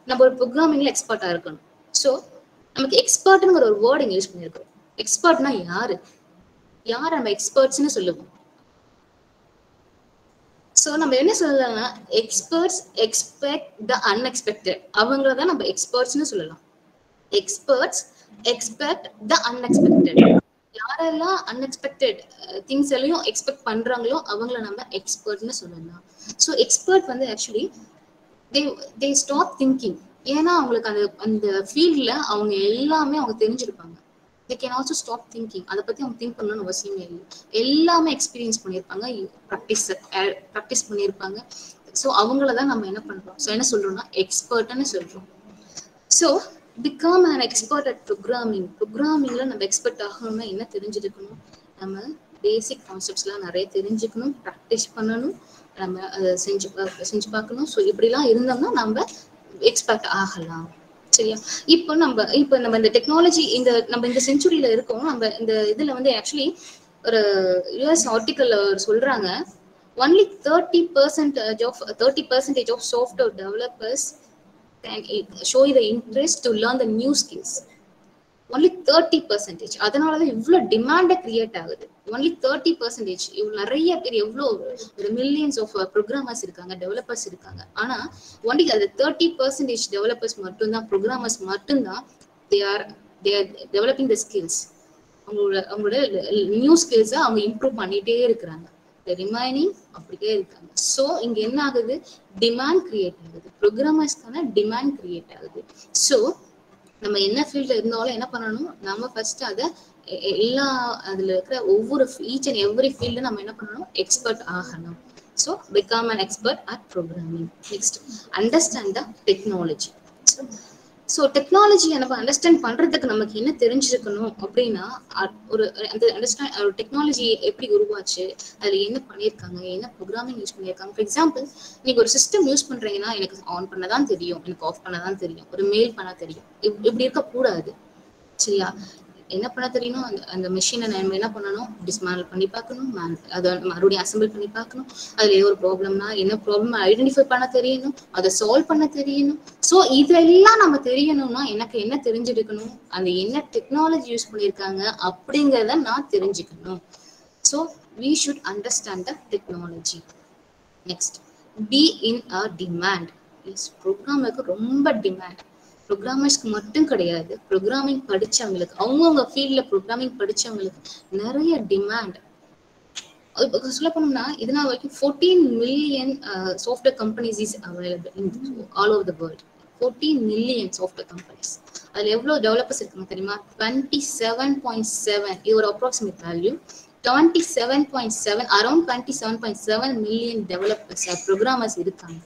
நம்ம ஒரு ப்ரோக்ராமிங்ல எக்ஸ்பர்ட்டா இருக்கணும். So நமக்கு எக்ஸ்பர்ட்ங்கிற ஒரு word இங்க use பண்ணியிருக்கோம் எக்ஸ்பர்ட்னா யாரு? யார் நம்ம எக்ஸ்பர்ட்ஸ்னு சொல்லுவோம்? சோ நம்ம என்ன சொல்லலாம்னா எக்ஸ்பர்ட்ஸ் எக்ஸ்பெக்ட் த அன்எக்ஸ்பெக்டட் அவங்கள தான் நம்ம எக்ஸ்பர்ட்ஸ்னு சொல்லலாம். எக்ஸ்பர்ட்ஸ் எக்ஸ்பெக்ட் த அன்எக்ஸ்பெக்டட் யாரெல்லாம் அன்எக்ஸ்பெக்டட் திங்ஸ் எல்லாம் எக்ஸ்பெக்ட் பண்றாங்களோ அவங்கள நம்ம எக்ஸ்பர்ட்னு சொல்லலாம். ஸோ எக்ஸ்பர்ட் வந்து actually they they stop thinking ஏன்னா அவங்களுக்கு அந்த அந்த ஃபீல்ட்ல அவங்க எல்லாமே அவங்க தெரிஞ்சிருப்பாங்க. They can also stop thinking அதை பத்தி அவங்க திங்க் பண்ணணும்னு அவசியமே இல்லை. எல்லாமே எக்ஸ்பீரியன்ஸ் பண்ணியிருப்பாங்க. ப்ராக்டிஸ் ப்ராக்டிஸ் பண்ணியிருப்பாங்க. ஸோ அவங்கள தான் நம்ம என்ன பண்றோம்? ஸோ என்ன சொல்றோம்னா எக்ஸ்பர்ட்னு சொல்றோம். So become an expert at programming ப்ரோக்ராமிங்ல நம்ம எக்ஸ்பர்ட் ஆகணும்னா என்ன தெரிஞ்சிருக்கணும்? நம்ம பேசிக் கான்செப்ட்ஸ்லாம் நிறைய தெரிஞ்சுக்கணும் ப்ராக்டிஸ் பண்ணணும் நம்ம அதை செஞ்சு செஞ்சு பார்க்கணும். ஸோ இப்படிலாம் இருந்தோம்னா நம்ம எக்ஸ்பர்ட் ஆகலாம். சரியா? இப்போ நம்ம இப்போ நம்ம இந்த டெக்னாலஜி இந்த நம்ம இந்த செஞ்சுரியில இருக்கோம். நம்ம இந்த இதுல வந்து ஆக்சுவலி ஒரு யூஎஸ் ஆர்டிக்கல் சொல்றாங்க only thirty percentage of thirty percentage of software developers and show the interest to learn the new skills. Only thirty percentage அதனாலதான் இவ்வளவு டிமாண்ட கிரியேட் ஆகுது. ஒன்லி தேர்ட்டி பர்சன்டேஜ் இவ்வளவு நிறைய பேர் எவ்வளோ ஒரு மில்லியன்ஸ் ஆஃப் ப்ரோக்ராமர்ஸ் இருக்காங்க டெவலப்பர்ஸ் இருக்காங்க. ஆனா ஒன்லி அது தேர்ட்டி பர்சன்டேஜ் டெவலப்பர்ஸ் மட்டும்தான் ப்ரோக்ராமர்ஸ் மட்டும்தான் they are they are developing the skills அவங்களோட அவங்களோட நியூ ஸ்கில்ஸை அவங்க இம்ப்ரூவ் பண்ணிட்டே இருக்கிறாங்க. ரிமைனிங் அப்படியே இருக்காங்க. ஸோ இங்க என்ன ஆகுது? டிமாண்ட் கிரியேட் ஆகுது. ப்ரோக்ராமர்ஸ்க்கான டிமாண்ட் கிரியேட் ஆகுது. ஸோ நம்ம என்ன ஃபீல்ட்ல இருந்தாலும் என்ன பண்ணணும்? நம்ம ஃபர்ஸ்ட் அதை எல்லா அதுல இருக்கிற ஒவ்வொரு ஈச் அண்ட் எவ்ரி ஃபீல்டு நம்ம என்ன பண்ணணும்? எக்ஸ்பர்ட் ஆகணும். So become an expert at programming next understand the technology so டெக்னாலஜியை நம்ம அண்டர்ஸ்டாண்ட் பண்றதுக்கு நமக்கு என்ன தெரிஞ்சிருக்கணும் அப்படின்னா ஒரு அந்த அண்டர்ஸ்டாண்ட் ஒரு டெக்னாலஜி எப்படி உருவாச்சு அதுல என்ன பண்ணியிருக்காங்க என்ன ப்ரோக்ராமிங் யூஸ் பண்ணியிருக்காங்க ஃபார் எக்ஸாம்பிள் நீங்க ஒரு சிஸ்டம் யூஸ் பண்றீங்கன்னா எனக்கு ஆன் பண்ண தான் தெரியும் எனக்கு ஆஃப் பண்ண தான் தெரியும் ஒரு மெயில் பண்ண தெரியும். இப்- இப்படி இருக்கக்கூடாது சரியா? என்ன பண்ண தெரியணும் அந்த அந்த மிஷினை நம்ம என்ன பண்ணணும் டிஸ்மேல் பண்ணி பார்க்கணும் அதை மறுபடியும் அசெம்பிள் பண்ணி பார்க்கணும். அதுல ஏதோ ஒரு ப்ராப்ளம்னா என்ன ப்ராப்ளம் ஐடென்டிஃபை பண்ண தெரியணும் அதை சால்வ் பண்ண தெரியணும் ஸோ இதெல்லாம் நம்ம தெரியணும்னா எனக்கு என்ன தெரிஞ்சிருக்கணும்? அந்த என்ன டெக்னாலஜி யூஸ் பண்ணியிருக்காங்க அப்படிங்கிறத நான் தெரிஞ்சுக்கணும். So we should understand the technology next be in a demand yes ப்ரோக்ராமருக்கு ரொம்ப டிமாண்ட் ப்ரோக்ராமர்ஸ்க்கு மட்டும் கிடையாது. ப்ரோக்ராமிங் படிச்சவங்களுக்கு அவங்கவுங்க ஃபீல்டில் ப்ரோக்ராமிங் படிச்சவங்களுக்கு நிறைய டிமாண்ட் சொல்ல போனோம்னா இதனால் வரைக்கும் fourteen million software companies is available in all over the world fourteen million software companies அதில் எவ்வளவு டெவலப்பர்ஸ் இருக்காங்க தெரியுமா? டுவெண்ட்டி செவன் பாயிண்ட் செவன் இது ஒரு approximate value twenty seven point seven around twenty seven point seven million developers programmers இருக்காங்க.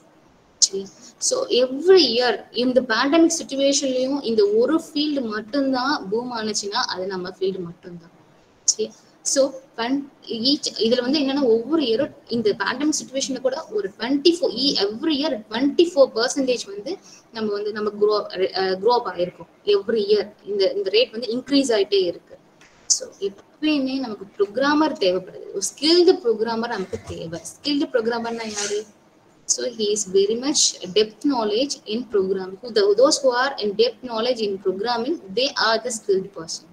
சரி. So every year இந்த pandemic சுச்சுவேஷன்லயும் இந்த ஒரு ஃபீல்டு மட்டும்தான் பூம் ஆனுச்சுன்னா அது நம்ம ஃபீல்டு மட்டும்தான். சரி. ஸோ ஈச் இதுல வந்து என்னன்னா ஒவ்வொரு இயரும் இந்த பேண்டமிக் சுச்சுவேஷன்ல கூட ஒரு twenty four every year twenty four percentage வந்து நம்ம வந்து நம்ம க்ரோ க்ரோ அப் ஆயிருக்கோம். எவ்ரி இயர் இந்த இந்த ரேட் வந்து இன்க்ரீஸ் ஆயிட்டே இருக்கு. ஸோ எப்பயுமே நமக்கு ப்ரோக்ராமர் தேவைப்படுது. ஒரு ஸ்கில்டு ப்ரோக்ராமர் நமக்கு தேவை. ஸ்கில்டு ப்ரோக்ராமர்னா யாரு? So he is very much depth knowledge in programming those who are in depth knowledge in programming they are the skilled person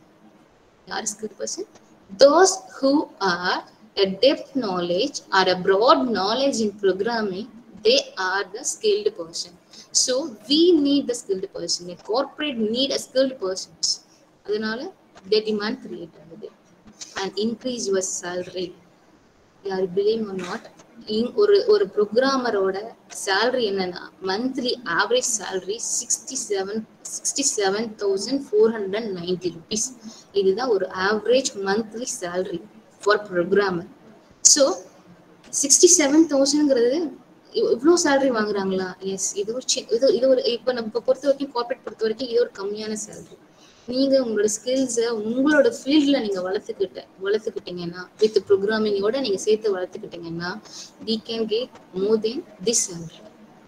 யார் skilled person are a skilled person. Those who are a depth knowledge or a broad knowledge in programming, they are the skilled person. So we need the skilled person. A corporate need a skilled persons. அதனால they demand create ஆகுது and increase your salary. யார் believe or not ஒரு ஒரு ப்ரோக்ராமரோட salary என்னன்னா monthly average salary sixty seven sixty seven thousand four hundred ninety rupees இதுதான் ஒரு average monthly salary for programmer so sixty seven தௌசண்ட்ங்கிறது இவ்வளோ salary வாங்குறாங்களா? S இது ஒரு இது இது ஒரு இப்போ நம்ம பொறுத்த வரைக்கும் கார்பரேட் பொறுத்த வரைக்கும் இது ஒரு கம்மியான சேலரி நீங்க உங்களோட ஸ்கில்ஸை உங்களோட ஃபீல்ட்ல நீங்க வளர்த்துக்கிட்ட வளர்த்துக்கிட்டீங்கன்னா வித் ப்ரோக்ராமிங்கோட நீங்க சேர்த்து வளர்த்துக்கிட்டீங்கன்னா we can get more then this salary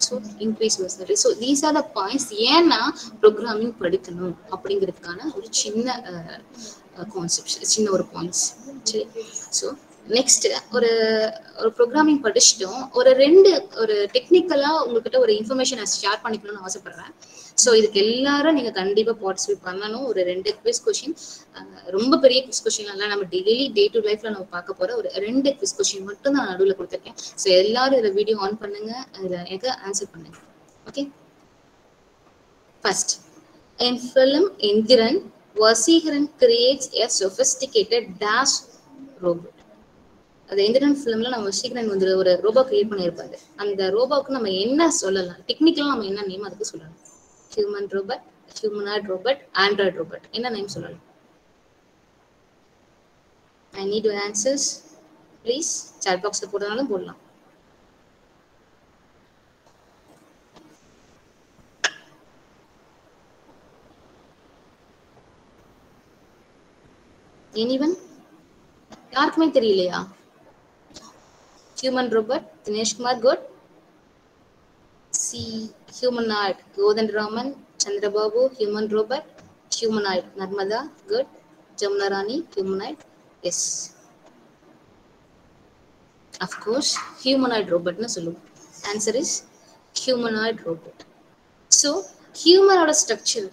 so increase your salary so these are the points ஏன்னா ப்ரோக்ராமிங் படிக்கணும் அப்படிங்கிறதுக்கான ஒரு சின்ன கான்செப்ட் சின்ன ஒரு பாயிண்ட்ஸ் சரி? ஸோ நெக்ஸ்ட் ஒரு ஒரு ப்ரோக்ராமிங் படிச்சிட்டோம். ஒரு ரெண்டு ஒரு டெக்னிக்கலா உங்ககிட்ட ஒரு இன்ஃபர்மேஷன் ஷேர் பண்ணிக்கணும்னு ஆசைப்படுறேன். ஸோ இதுக்கு எல்லாரும் நீங்க கண்டிப்பா பார்ட்டிசிபேட் பண்ணணும். ஒரு ரெண்டு குவிஸ் கொஷின் ரொம்ப பெரிய குவிஸ் கொஷின் எல்லாம் நம்ம டெய்லி டே டு லைஃப்ல நம்ம பார்க்க போற ஒரு ரெண்டு குவிஸ் கொஷின் மட்டும் நான் நடுவில் கொடுத்துருக்கேன். ஸோ எல்லாரும் இதுல வீடியோ ஆன் பண்ணுங்க. அதுல எனக்கு ஆன்சர் பண்ணுங்க. Okay first in film Indiran, Vasiharan creates a sophisticated dash robot. அது இந்திரன் ஃபிலிம்ல நம்ம வசீகரன் வந்து ஒரு ரோபோ கிரியேட் பண்ணியிருப்பாரு. அந்த ரோபோக்கு நம்ம என்ன சொல்லலாம்? டெக்னிக்கலா நம்ம என்ன நேம் அதுக்கு சொல்லலாம் human robot humanoid robot android robot என்ன நேம் சொல்லலாம் I need your answers please chat பாக்ஸில் போட்டதாலும் போடலாம். எனிவன் யாருக்குமே தெரியலையா? Human robot Dineshkumar good C humanoid Kothandaraman Chandrababu human robot humanoid Narmada good Jamuna Rani humanoid yes of course humanoid ரோபோட்னு சொல்லுவோம். Answer is humanoid robot so ஹியூமனோட structure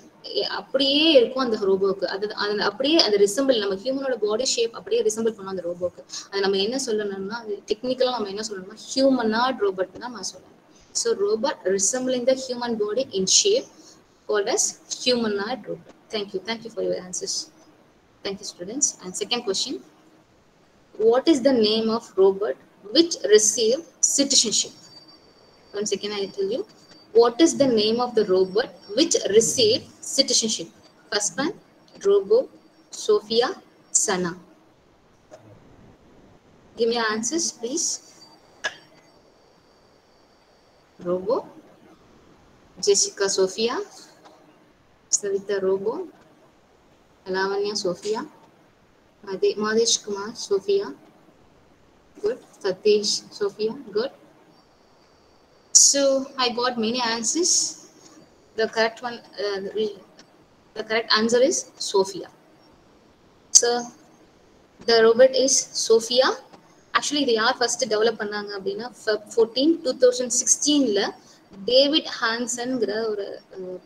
அப்படியே இருக்கும் அந்த ரோபோக்கு அது அது அப்படியே அந்த ரிசம்பிள் நம்ம ஹியூமனோட பாடி ஷேப் அப்படியே ரிசம்பிள் பண்ணும் அந்த ரோபோக்கு அது நம்ம என்ன சொல்லணும்னா அது டெக்னிக்கலாக நம்ம என்ன சொல்லணும்னா ஹியூமனாட் ரோபோட் தான் நான் சொல்லணும் So robot resembling the human body in shape called as humanoid robot. Thank you. Thank you for your answers. Thank you, students. And second question. What is the name of robot which received citizenship? Once again, I tell you. What is the name of the robot which received citizenship? First one, Robo Sophia Sana. Give me your answers, please. Robo, Jessica Sophia, Savita Robo, Alavanya Made- Madesh Kumar Sophia, good, Satish Sophia, good. So I got many answers. The correct one, uh, the correct answer is Sophia. So the robot is Sophia. Actually இது யார் first develop பண்ணாங்க அப்படின்னா fourteen two thousand சிக்ஸ்டீன்ல David ஹான்சன்ங்கிற ஒரு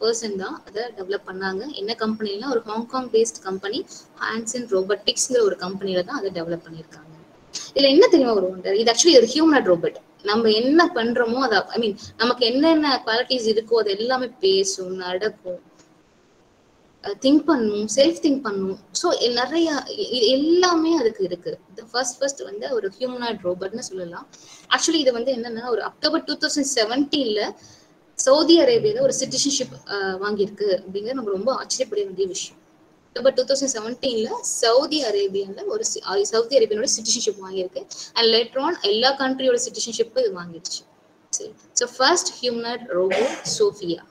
person தான் அதை develop பண்ணாங்க. என்ன கம்பெனிலாம் ஒரு Hong Kong based company Hanson ரோபோட்டிக்ஸ்ங்கிற ஒரு கம்பெனில தான் அதை டெவலப் பண்ணியிருக்காங்க. இதுல என்ன தெரியுமா ஒரு ஒன்று இது ஆக்சுவலி ஒரு ஹியூமன் ரோபோட் நம்ம என்ன பண்றோமோ அதை ஐ மீன் நமக்கு என்னென்ன குவாலிட்டிஸ் இருக்கோ அது எல்லாமே பேசும் நடக்கும். திங்க் பண்ணும் செல்ஃப் திங்க் பண்ணும். ஸோ நிறைய இது எல்லாமே அதுக்கு இருக்கு. ஃபர்ஸ்ட் ஃபர்ஸ்ட் வந்து ஒரு ஹியூமனாய்ட் ரோபோட்னு சொல்லலாம். ஆக்சுவலி இது வந்து என்னன்னா ஒரு அக்டோபர் டூ தௌசண்ட் செவன்டீன்ல சவுதி அரேபியால ஒரு சிட்டிசன்ஷிப் வாங்கியிருக்கு. அப்படிங்கிறது நம்ம ரொம்ப ஆச்சரியப்பட வேண்டிய விஷயம். அக்டோபர் டூ தௌசண்ட் செவன்டீன்ல சவுதி அரேபியால ஒரு சவுதி அரேபியனோட சிட்டிசன்ஷிப் வாங்கியிருக்கு. அண்ட் லேட்டர் ஆன் எல்லா கண்ட்ரியோட சிட்டிசன்ஷிப் இது வாங்கிடுச்சு. சரி. So first humanoid robo Sophia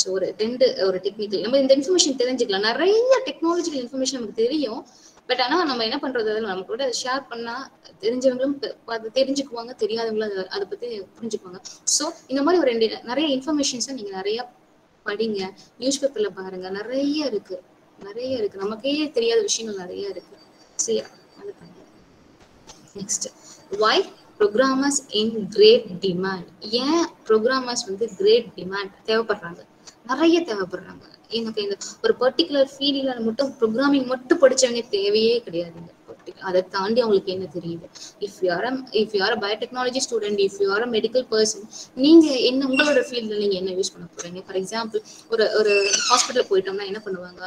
so ஒரு ரெண்டு ஒரு டெக்னிக்கல் நம்ம இந்த இன்ஃபர்மேஷன் தெரிஞ்சுக்கலாம். நிறைய டெக்னாலஜிக்கல் இன்ஃபர்மேஷன் நமக்கு தெரியும். பட் ஆனால் நம்ம என்ன பண்றது? அதில் நம்ம கூட அதை ஷேர் பண்ணா தெரிஞ்சவங்களும் அதை தெரிஞ்சுக்குவாங்க தெரியாதவங்களும் அதை அதை பத்தி புரிஞ்சுக்குவாங்க. ஸோ இந்த மாதிரி ஒரு ரெண்டு நிறைய இன்ஃபர்மேஷன்ஸை நீங்க நிறைய படிங்க. நியூஸ் பேப்பர்ல பாருங்க. நிறைய இருக்கு. நிறைய இருக்கு. நமக்கே தெரியாத விஷயங்கள் நிறைய இருக்கு. சரி அது பண்ணுங்க next why programmers in great demand ஏன் ப்ரோக்ராமர்ஸ் வந்து கிரேட் டிமாண்ட் தேவைப்படுறாங்க. நிறைய தேவைப்படுறாங்க. எனக்கு இந்த ஒரு பர்டிகுலர் ஃபீல்டில் மட்டும் ப்ரோக்ராமிங் மட்டும் படிச்சவங்க தேவையே கிடையாதுங்க. Particular- அதை தாண்டி அவங்களுக்கு என்ன தெரியுது? If you are if you are biotechnology student if you are medical person நீங்க என்ன உங்களோட ஃபீல்ட்ல நீங்க என்ன யூஸ் பண்ண போறீங்க? ஃபார் எக்ஸாம்பிள் ஒரு ஒரு ஹாஸ்பிட்டல் போயிட்டோம்னா என்ன பண்ணுவாங்க?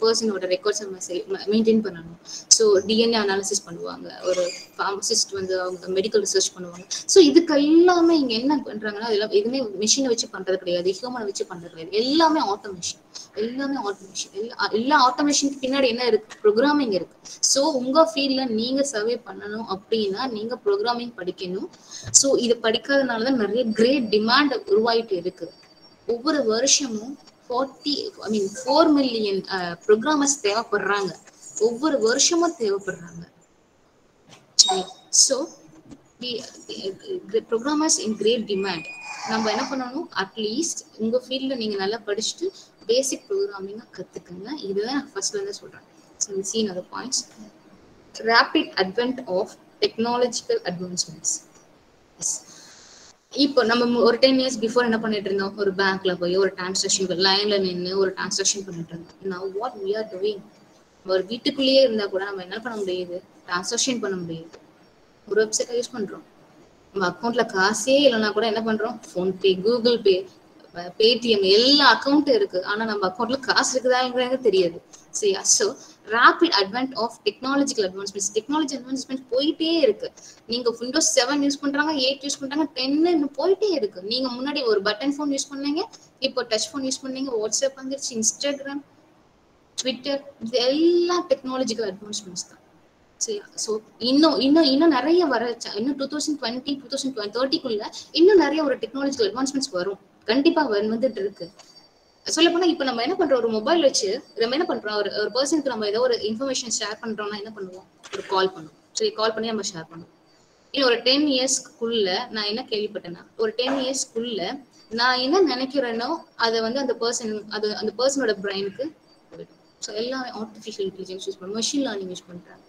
பர்சனோட ரெக்கார்ட்ஸ் நம்ம மெயின்டைன் பண்ணணும். ஸோ டிஎன்ஏ அனாலிசிஸ் பண்ணுவாங்க. ஒரு ஃபார்மசிஸ்ட் வந்து அவங்க மெடிக்கல் ரிசர்ச் பண்ணுவாங்க. ஸோ இதுக்கு எல்லாமே இங்க என்ன பண்றாங்கன்னா அதெல்லாம் எதுவுமே மிஷினை வச்சு பண்றது கிடையாது. ஹியூமனை வச்சு பண்றது கிடையாது. எல்லாமே ஆட்டோமேஷன் எல்லாமே ஆட்டோமேஷன் எல்லா எல்லா ஆட்டோமேஷனுக்கு பின்னாடி என்ன இருக்கு? ப்ரோக்ராமிங் இருக்கு. ஸோ உங்க ஃபீல்ட்ல நீங்க சர்வே பண்ணணும் அப்படின்னா நீங்க ப்ரோக்ராமிங் படிக்கணும். ஸோ இது படிக்காதனால தான் நிறைய கிரேட் டிமாண்ட் உருவாயிட்டு இருக்கு. ஒவ்வொரு வருஷமும் forty I mean four million programmers தேவைப்படுறாங்க. ஒவ்வொரு வருஷமும் தேவைப்படுறாங்க. சரி so programmers in great demand நம்ம என்ன பண்ணணும்? அட்லீஸ்ட் உங்க ஃபீல்ட்ல நீங்க நல்லா படிச்சுட்டு பேசிக் ப்ரோக்ராமிங்கை கற்றுக்குங்க இதுதான் நான் ஃபர்ஸ்ட்ல இருந்து சொல்றேன். So seen other points rapid advent of technological advancements இப்போ நம்ம ஒரு டென் இயர்ஸ் பிஃபோர் என்ன பண்ணிட்டு இருந்தோம்? ஒரு பேங்க்ல போய் ஒரு டிரான்சாக்ஷன் லைன்ல நின்று ஒரு டிரான்சாக்ஷன் பண்ணிட்டு இருந்தோம். Now what we are doing ஒரு வீட்டுக்குள்ளேயே இருந்தா கூட நம்ம என்ன பண்ண முடியுது? டிரான்சாக்ஷன் பண்ண முடியுது. ஒரு வெப்சைட்டை யூஸ் பண்றோம். நம்ம அக்கௌண்ட்ல காசே இல்லைன்னா கூட என்ன பண்றோம்? ஃபோன்பே கூகுள் பே பேடிஎம் எல்லா அக்கௌண்ட்டும் இருக்கு. ஆனா நம்ம அக்கௌண்ட்ல காசு இருக்குதாங்கிறது தெரியாது. சரியா so rapid advent of technological advancements technology advancement போயிட்டே இருக்கு. நீங்க விண்டோஸ் செவன் யூஸ் பண்றாங்க எயிட் யூஸ் பண்றாங்க டென்னு போயிட்டே இருக்கு. நீங்க முன்னாடி ஒரு பட்டன் ஃபோன் யூஸ் பண்ணீங்க இப்போ டச் ஃபோன் யூஸ் பண்ணீங்க வாட்ஸ்அப் வந்துருச்சு இன்ஸ்டாகிராம் ட்விட்டர் இது எல்லாம் டெக்னாலஜிக்கல் அட்வான்ஸ்மெண்ட்ஸ் தான். சரியா ஸோ இன்னும் இன்னும் இன்னும் நிறைய வர இன்னும் two thousand twenty two thousand தேர்ட்டிக்குள்ள இன்னும் நிறைய ஒரு டெக்னாலஜிக்கல் அட்வான்ஸ்மெண்ட்ஸ் வரும். கண்டிப்பா வந்துட்டு இருக்கு. சொல்ல போனா இப்ப நம்ம என்ன பண்றோம்? ஒரு மொபைல் வச்சு நம்ம என்ன பண்றோம்? ஒரு ஒரு பர்சனுக்கு நம்ம ஏதோ ஒரு இன்ஃபர்மேஷன் ஷேர் பண்றோம்னா என்ன பண்ணுவோம்? ஒரு கால் பண்ணுவோம். சரி கால் பண்ணி நம்ம ஷேர் பண்ணுவோம். இன்னும் ஒரு டென் இயர்ஸ்க்குள்ள நான் என்ன கேள்விப்பட்டேன்னா ஒரு டென் இயர்ஸ்க்குள்ள நான் என்ன நினைக்கிறேனோ அதை வந்து அந்த பர்சன் அது அந்த பர்சனோட பிரெயினுக்கு போயிடும். ஸோ எல்லாமே ஆர்டிஃபிஷியல் இன்டெலிஜென்ஸ் யூஸ் பண்ணுறோம் மெஷின் லேர்னிங் யூஸ் பண்றாங்க.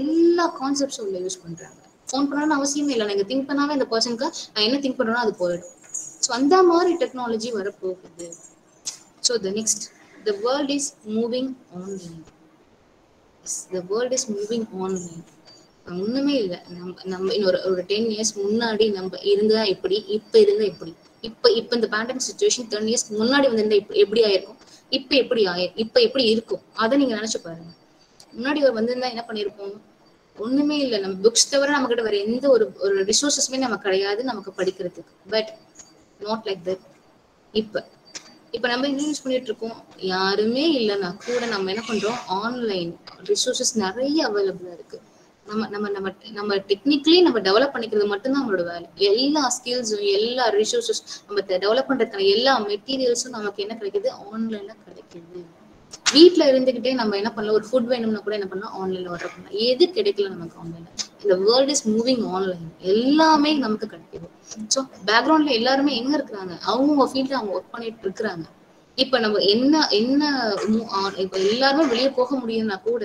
எல்லா கான்செப்ட்ஸும் உள்ள யூஸ் பண்றாங்க. ஃபோன் பண்ணணும்னு அவசியமே இல்லை. நீங்க திங்க் பண்ணாவே அந்த பர்சனுக்கு நான் என்ன திங்க் பண்றேனோ அது போயிடும். ஸோ அந்த மாதிரி டெக்னாலஜி வரப்போகுது so the next the world is moving online the world is moving online ஒண்ணுமே இல்லை. நம்ம நம்ம இன்னொரு ஒரு டென் இயர்ஸ் முன்னாடி நம்ம இருந்தா எப்படி இப்ப இருந்தா எப்படி? இப்ப இப்ப இந்த பேண்டமிக் சுச்சுவேஷன் டென் இயர்ஸ் முன்னாடி வந்து எப்படி ஆயிருக்கும்? இப்ப எப்படி ஆயி இப்ப எப்படி இருக்கும்? அதை நீங்க நினைச்சு பாருங்க. முன்னாடி ஒரு வந்திருந்தா என்ன பண்ணிருப்போம்? ஒண்ணுமே இல்லை. நம்ம புக்ஸ் தவிர நம்ம கிட்ட வேற எந்த ஒரு ஒரு ரிசோர்சஸுமே நமக்கு கிடையாது நமக்கு படிக்கிறதுக்கு. பட் நாட் லைக் தட் இப்ப இப்ப நம்ம என்ன யூஸ் பண்ணிட்டு இருக்கோம் யாருமே இல்லைன்னா கூட நம்ம என்ன பண்றோம்? ஆன்லைன் ரிசோர்சஸ் நிறைய அவைலபிளா இருக்கு. நம்ம நம்ம நம்ம நம்ம டெக்னிக்கலி நம்ம டெவலப் பண்ணிக்கிறது மட்டும்தான் நம்மளோட வேலை. எல்லா ஸ்கில்ஸும் எல்லா ரிசோர்சஸ் நம்ம டெவலப் பண்றதுக்கான எல்லா மெட்டீரியல்ஸும் நமக்கு என்ன கிடைக்குது? ஆன்லைன்ல கிடைக்குது. வீட்ல இருந்துகிட்டே நம்ம என்ன பண்ணலாம்? ஒரு ஃபுட் வேணும்னா கூட என்ன பண்ணலாம்? ஆன்லைன்ல ஆர்டர் பண்ணலாம். எது கிடைக்கல நமக்கு ஆன்லைன்ல இந்த வேர்ல்ட் இஸ் மூவிங் ஆன்லைன் எல்லாமே நமக்கு கிடைக்குது. ஸோ பேக்ரவுண்ட்ல எல்லாருமே எங்க இருக்கிறாங்க? அவங்கவுங்க ஃபீல்ட்ல அவங்க ஒர்க் பண்ணிட்டு இருக்கிறாங்க. இப்ப நம்ம என்ன என்ன இப்ப எல்லாருமே வெளியே போக முடியும்னா கூட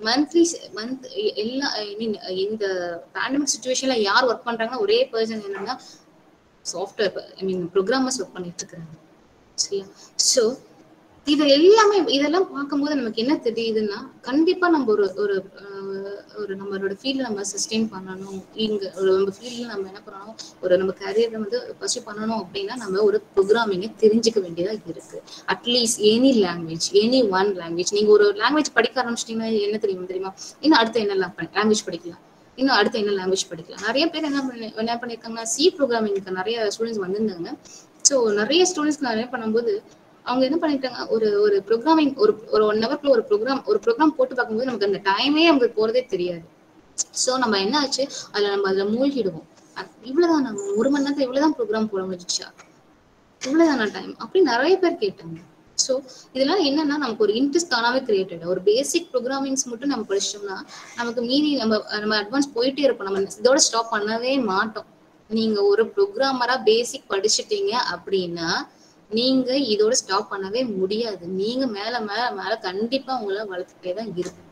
மந்த்லி மந்த் எல்லா ஐ மீன் இந்த பேண்டமிக் சுச்சுவேஷன்ல யார் ஒர்க் பண்றாங்கன்னா ஒரே பர்சன் என்னன்னா software I mean programmers work பண்ணிட்டு இருக்கிறாங்க. சரியா? ஸோ இது எல்லாமே இதெல்லாம் பார்க்கும்போது நமக்கு என்ன தெரியுதுன்னா கண்டிப்பா நம்ம ஒரு ஒரு ஒரு நம்மளோட ஃபீல்ட்ல நம்ம சஸ்டெயின் பண்ணணும். இங்க ஒரு நம்ம ஃபீல்ட்ல நம்ம என்ன பண்ணணும்? ஒரு நம்ம கரியர் வந்து பர்சியூ பண்ணணும் அப்படின்னா நம்ம ஒரு ப்ரோக்ராமிங்கை தெரிஞ்சுக்க வேண்டியதா இருக்கு. At least any language any one language நீங்க ஒரு லாங்குவேஜ் படிக்க ஆரம்பிச்சிட்டீங்கன்னா என்ன தெரியும் தெரியுமா? இன்னும் அடுத்து என்ன லாங்குவேஜ் படிக்கலாம். இன்னும் அடுத்து என்ன லாங்குவேஜ் படிக்கலாம். நிறைய பேர் என்ன பண்ணி என்ன பண்ணிருக்காங்கன்னா சி ப்ரோக்ராமிங்க்கு நிறைய ஸ்டூடெண்ட்ஸ் வந்திருந்தாங்க. ஸோ நிறைய ஸ்டூடெண்ட்ஸ்க்கு நிறைய பண்ணும்போது அவங்க என்ன பண்ணிட்டாங்க? ஒரு ஒரு ப்ரோக்ராமிங் ஒரு ஒரு ஒன் ஹவர்க்குள்ள ஒரு ப்ரோக்ராம் ஒரு ப்ரோக்ராம் போட்டு பார்க்கும்போது நமக்கு அந்த டைமே நமக்கு போறதே தெரியாது. ஸோ நம்ம என்ன ஆச்சு? அதுல நம்ம அதுல மூழ்கிடுவோம். இவ்வளவுதான்? நம்ம ஒரு மணி நேரத்துல இவ்வளவுதான் ப்ரோக்ராம் போட முடிஞ்சிச்சா? இவ்வளவுதான டைம் அப்படி நிறைய பேர் கேட்டாங்க. ஸோ இதெல்லாம் என்னன்னா நமக்கு ஒரு இன்ட்ரெஸ்ட் தானாவே கிரியேட் ஒரு பேசிக் ப்ரோக்ராமிங்ஸ் மட்டும் நம்ம படிச்சோம்னா நமக்கு மீதி நம்ம நம்ம அட்வான்ஸ் போயிட்டே இருப்போம். நம்ம இதோட ஸ்டாப் பண்ணவே மாட்டோம். நீங்க ஒரு ப்ரோக்ராமரா பேசிக் படிச்சுட்டீங்க அப்படின்னா நீங்க இதோட ஸ்டாப் பண்ணவே முடியாது. நீங்க மேல மேல மேல கண்டிப்பா உங்களை வளர்த்துட்டே தான் இருக்கும்.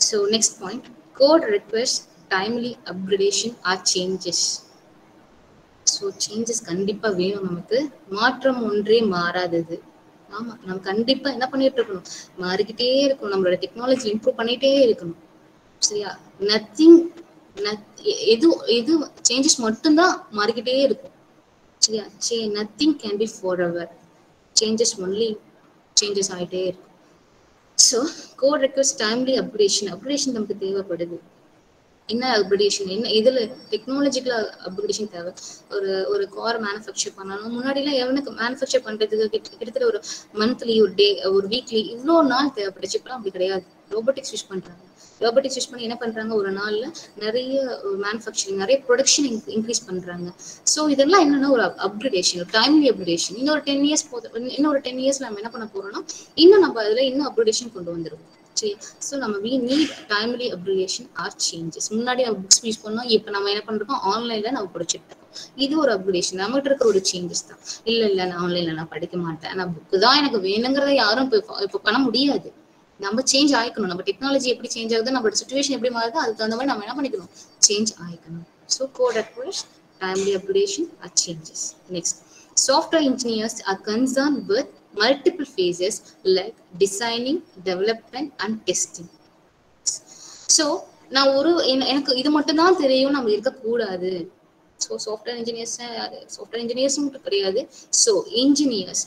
So next point code request timely upgradation or changes so changes கண்டிப்பா வேணும் நமக்கு. மாற்றம் ஒன்றே மாறாதது ஆமா நம்ம கண்டிப்பா என்ன பண்ணிட்டு இருக்கணும்? மாறிக்கிட்டே இருக்கணும். நம்மளோட டெக்னாலஜி இம்ப்ரூவ் பண்ணிட்டே இருக்கணும். சரியா? நத்திங் எது எது சேஞ்சஸ் மட்டும்தான் மாறிக்கிட்டே இருக்கும். Nothing can be for our changes only changes ஆகிட்டே இருக்கும் so code request timely upgradation upgradation நமக்கு தேவைப்படுது. என்ன அப்கிரேஷன் என்ன இதில் டெக்னாலஜிக்கல் அப்கிரேஷன் தேவை? ஒரு ஒரு கார் மேனுஃபேக்சர் பண்ணணும் முன்னாடிலாம் எவனுக்கு மேனுஃபேக்சர் பண்ணுறதுக்கு கிட்ட- கிட்டத்தட்ட ஒரு மந்த்லி ஒரு டே ஒரு வீக்லி இவ்வளோ நாள் தேவைப்பட்டுச்சு. இப்போலாம் அப்படி கிடையாது. ரோபோட்டிக்ஸ் யூஸ் பண்ணுறாங்க ரோபோட்டிக்ஸ் யூஸ் பண்ணி என்ன பண்றாங்க? ஒரு நாள்ல நிறைய மேனுஃபேக்சரிங் நிறைய ப்ரொடக்ஷன் இன்க்ரீஸ் பண்றாங்க. ஸோ இதெல்லாம் என்னன்னா ஒரு அப்கிரேடேஷன் டைம்லி அப்கிரேடேஷன் இன்னொரு டென் இயர்ஸ் போது இன்னொரு டென் இயர்ஸ் நம்ம என்ன பண்ண போறோம்னா இன்னும் நம்ம அதுல இன்னும் அப்கிரேடேஷன் கொண்டு வந்துருவோம். சரி? ஸோ நம்ம we need timely upgradation or changes முன்னாடி நம்ம புக்ஸ் யூஸ் பண்ணோம் இப்போ நம்ம என்ன பண்றோம் ஆன்லைன்ல நம்ம படிச்சுட்டு இது ஒரு அப்கிரேஷன் நம்மகிட்ட இருக்கிற ஒரு சேஞ்சஸ் தான். இல்ல இல்ல நான் ஆன்லைன்ல நான் படிக்க மாட்டேன். நான் புக்கு தான் எனக்கு வேணுங்கிறத யாரும் இப்போ இப்போ பண்ண முடியாது. நம்ம சேஞ்ச் ஆயிக்கணும். நம்ம டெக்னாலஜி எப்படி சேஞ்ச் ஆகுது நம்மளோட சுச்சுவேஷன் எப்படி மாறுது அதுக்கு தகுந்த மாதிரி நம்ம என்ன பண்ணிக்கணும்? Change ஆயிக்கணும். So code request timely upgradation or changes. Next, software engineers are concerned with multiple phases like designing, development, and testing. So நான் ஒரு எனக்கு இது மட்டும்தான் தெரியும். நம்ம இருக்கக்கூடாது. So software engineers software engineers மட்டும் கிடையாது. ஸோ இன்ஜினியர்ஸ்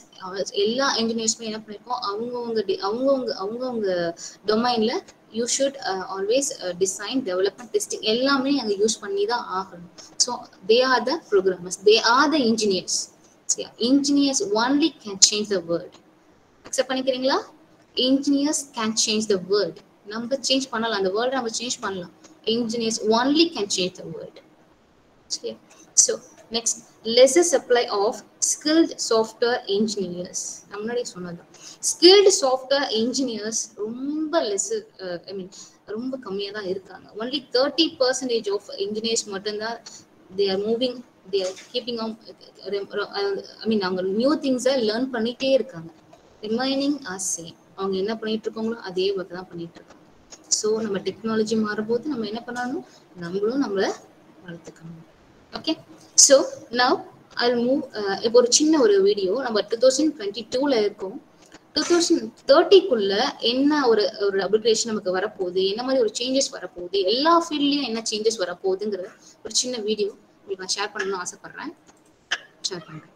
எல்லா இன்ஜினியர்ஸுமே என்ன பண்ணிருக்கோம்? அவங்கவுங்க டி- அவங்கவுங்க அவங்கவுங்க டொமைன்ல you should always design development testing எல்லாமே அங்கே யூஸ் பண்ணி தான் ஆகணும் so they are the programmers they are the engineers engineers only can change the world accept பண்ணிக்கிறீங்களா? Engineers can change the world நம்ம சேஞ்ச் பண்ணலாம். அந்த வேர்ல்டை நம்ம சேஞ்ச் பண்ணலாம். Engineers only can change the world சரியா so next lesser supply of skilled software engineers நான் முன்னாடியே சொன்னதுதான் ஸ்கில்டு சாஃப்ட்வேர் இன்ஜினியர்ஸ் ரொம்ப லெஸ் ஐ மீன் ரொம்ப கம்மியா தான் இருக்காங்க. Only thirty percentage of engineers மட்டும்தான் they are moving they are keeping on I mean அவங்க நியூ திங்ஸை லேர்ன் பண்ணிட்டே இருக்காங்க. ரிமைனிங் ஆர் சேம் அவங்க என்ன பண்ணிட்டு இருக்காங்களோ அதே ஒர்க் தான் பண்ணிட்டு இருக்காங்க. ஸோ நம்ம டெக்னாலஜி மாறும்போது நம்ம என்ன பண்ணணும்? நம்மளும் நம்மளை வளர்த்துக்கணும். Okay so now I move இப்போ ஒரு சின்ன ஒரு வீடியோ நம்ம டூ தௌசண்ட் டுவெண்ட்டி டூவில் இருக்கோம். டூ தௌசண்ட் தேர்ட்டிக்குள்ள என்ன ஒரு ஒரு அப்ளிகேஷன் நமக்கு வரப்போகுது? என்ன மாதிரி ஒரு சேஞ்சஸ் வரப்போகுது? எல்லா ஃபீல்ட்லயும் என்ன சேஞ்சஸ் வரப்போகுதுங்கிற ஒரு சின்ன வீடியோ உங்களுக்கு நான் ஷேர் பண்ணணும்னு ஆசைப்படுறேன். ஷேர் பண்ணுறேன்.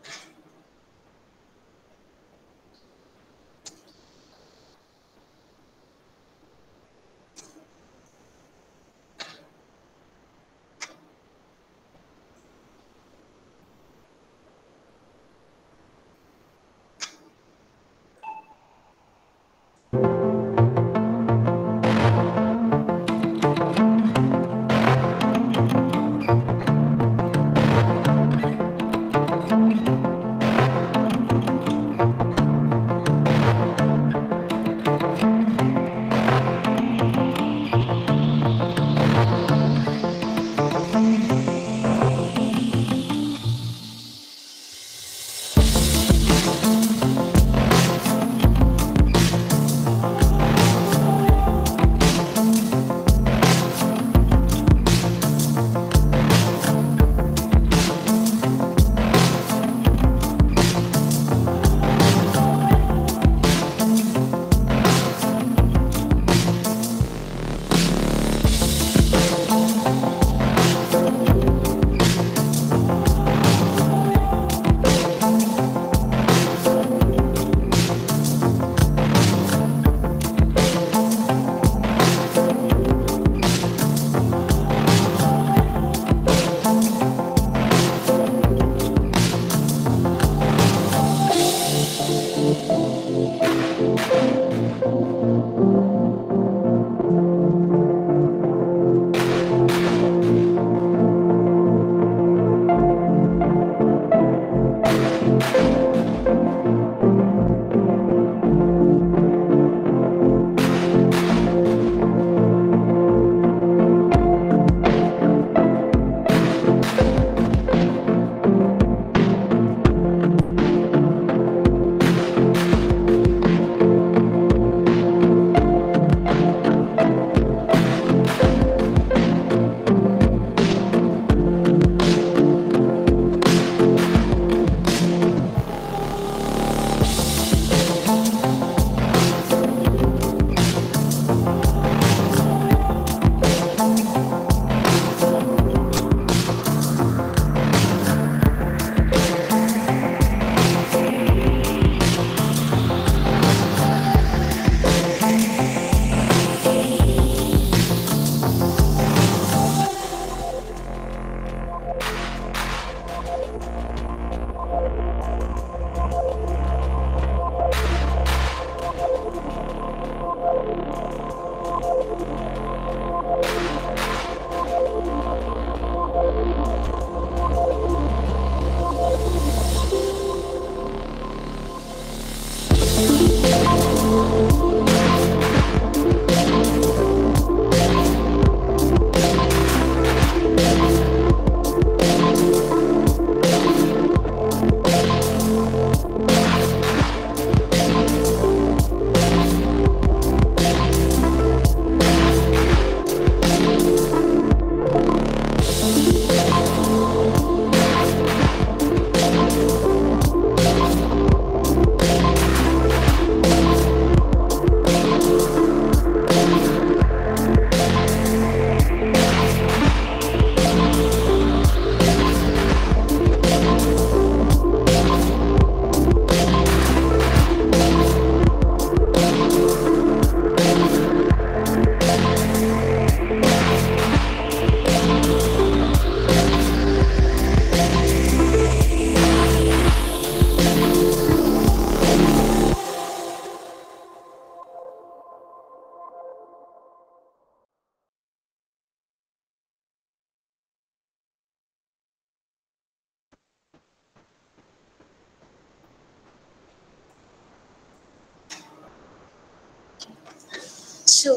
ஸோ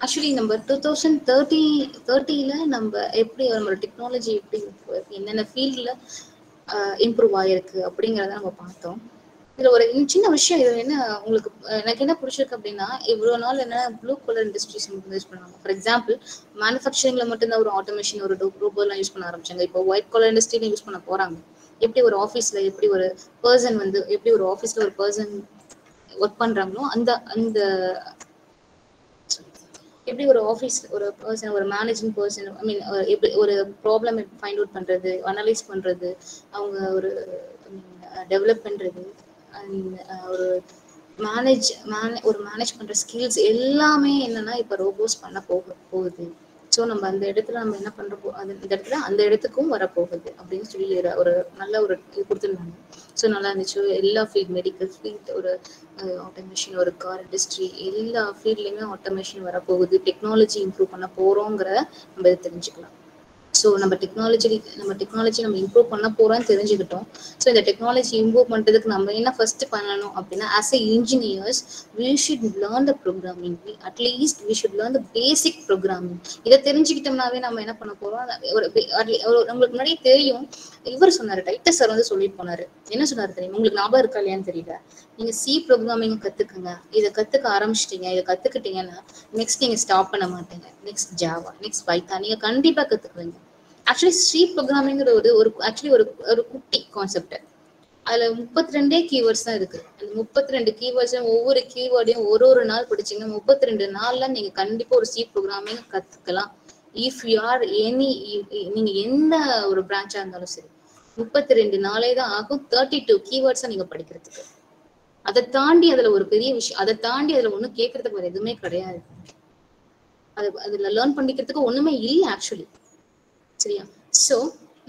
ஆக்சுவலி நம்ம டூ தௌசண்ட் தேர்ட்டி தேர்ட்டியில் நம்ம எப்படி நம்மளோட டெக்னாலஜி எப்படி என்னென்ன ஃபீல்டில் இம்ப்ரூவ் ஆகிருக்கு அப்படிங்கிறத நம்ம பார்த்தோம். இதில் ஒரு சின்ன விஷயம் இது என்ன உங்களுக்கு எனக்கு என்ன பிடிச்சிருக்கு அப்படின்னா இவ்வளோ நாள் என்ன ப்ளூ கலர் இண்டஸ்ட்ரீஸ் யூஸ் பண்ணுவாங்க ஃபார் எக்ஸாம்பிள் மேனுஃபேக்சரிங்கில் மட்டும்தான் ஒரு ஆட்டோமேஷன் ஒரு ரோபோலாம் யூஸ் பண்ண ஆரம்பிச்சாங்க. இப்போ ஒயிட் கலர் இண்டஸ்ட்ரியில யூஸ் பண்ண போகிறாங்க எப்படி ஒரு ஆஃபீஸில் எப்படி ஒரு பர்சன் வந்து எப்படி ஒரு ஆஃபீஸில் ஒரு பர்சன் ஒர்க் பண்ணுறாங்களோ அந்த அந்த எப்படி ஒரு ஆஃபீஸ் ஒரு பர்சன் ஒரு மேனேஜிங் பர்சன் ஐ மீன் எப்படி ஒரு ப்ராப்ளம் ஃபைண்ட் அவுட் பண்ணுறது அனலைஸ் பண்ணுறது அவங்க ஒரு டெவலப் பண்ணுறது அண்ட் ஒரு மேனேஜ் மேனே ஒரு மேனேஜ் பண்ணுற ஸ்கில்ஸ் எல்லாமே என்னென்னா இப்போ ரோபோஸ் பண்ண போக போகுது. ஸோ நம்ம அந்த இடத்துல நம்ம என்ன பண்ற போ அது இந்த இடத்துல அந்த இடத்துக்கும் வரப்போகுது அப்படின்னு சொல்லி ஒரு நல்ல ஒரு இது கொடுத்துருந்தாங்க. ஸோ நல்லா இருந்துச்சு. எல்லா ஃபீல்ட் மெடிக்கல் ஃபீல்ட் ஒரு ஆட்டோமேஷன் ஒரு கார் இண்டஸ்ட்ரி எல்லா ஃபீல்ட்லையுமே ஆட்டோமேஷன் வரப்போகுது. டெக்னாலஜி இம்ப்ரூவ் பண்ண போறோங்கிற நம்ம இதை தெரிஞ்சுக்கலாம். ஸோ நம்ம டெக்னாலஜி நம்ம டெக்னாலஜி நம்ம இம்ப்ரூவ் பண்ண போறோம்னு தெரிஞ்சுக்கிட்டோம். ஸோ இந்த டெக்னாலஜி இம்ப்ரூவ் பண்றதுக்கு நம்ம என்ன ஃபர்ஸ்ட் பண்ணணும் அப்படின்னா as a engineers we should learn the programming at least we should learn the basic programming இதை தெரிஞ்சுக்கிட்டோம்னாவே நம்ம என்ன பண்ண போறோம்? ஒரு ஒரு- உங்களுக்கு முன்னாடியே தெரியும். இவர் சொன்னாரு டைட்டர் சார் வந்து சொல்லிட்டு போனாரு. என்ன சொன்னாரு தெரியும்? உங்களுக்கு ஞாபகம் இருக்கா இல்லையான்னு தெரியல. நீங்க சி ப்ரோக்ராமிங் கத்துக்குங்க. இதை கத்துக்க ஆரம்பிச்சிட்டீங்க. இதை கத்துக்கிட்டீங்கன்னா நெக்ஸ்ட் நீங்க ஸ்டாப் பண்ண மாட்டீங்க. நெக்ஸ்ட் ஜாவா நெக்ஸ்ட் பைத்தா நீங்க கண்டிப்பா கத்துக்குவீங்க. ஆக்சுவலி ஸ்ட்ரீட் ப்ரோக்ராமிங்கிற ஒரு ஒரு ஆக்சுவலி ஒரு ஒரு குட்டி கான்செப்ட் அதுல முப்பத்தி ரெண்டே கீவேர்ட்ஸ் தான் இருக்கு. அந்த முப்பத்தி ரெண்டு கீவேர்ட்ஸும் ஒவ்வொரு கீவேர்டையும் ஒரு ஒரு நாள் படிச்சீங்க முப்பத்தி ரெண்டு நாள்ல நீங்க கண்டிப்பா ஒரு சி ப்ரோக்ராமிங் கத்துக்கலாம். இஃப் யூ ஆர் எனி நீங்க எந்த ஒரு பிரான்ச்சா இருந்தாலும் சரி முப்பத்தி ரெண்டு நாளே தான் ஆகும். தேர்ட்டி டூ கீவேர்ட்ஸை நீங்க படிக்கிறதுக்கு. அதை தாண்டி அதுல ஒரு பெரிய விஷயம் அதை தாண்டி அதுல ஒன்றும் கேட்கறதுக்கு வேற எதுவுமே கிடையாது. அது அதுல லேர்ன் பண்ணிக்கிறதுக்கு ஒண்ணுமே இல்லை ஆக்சுவலி சரியா? ஸோ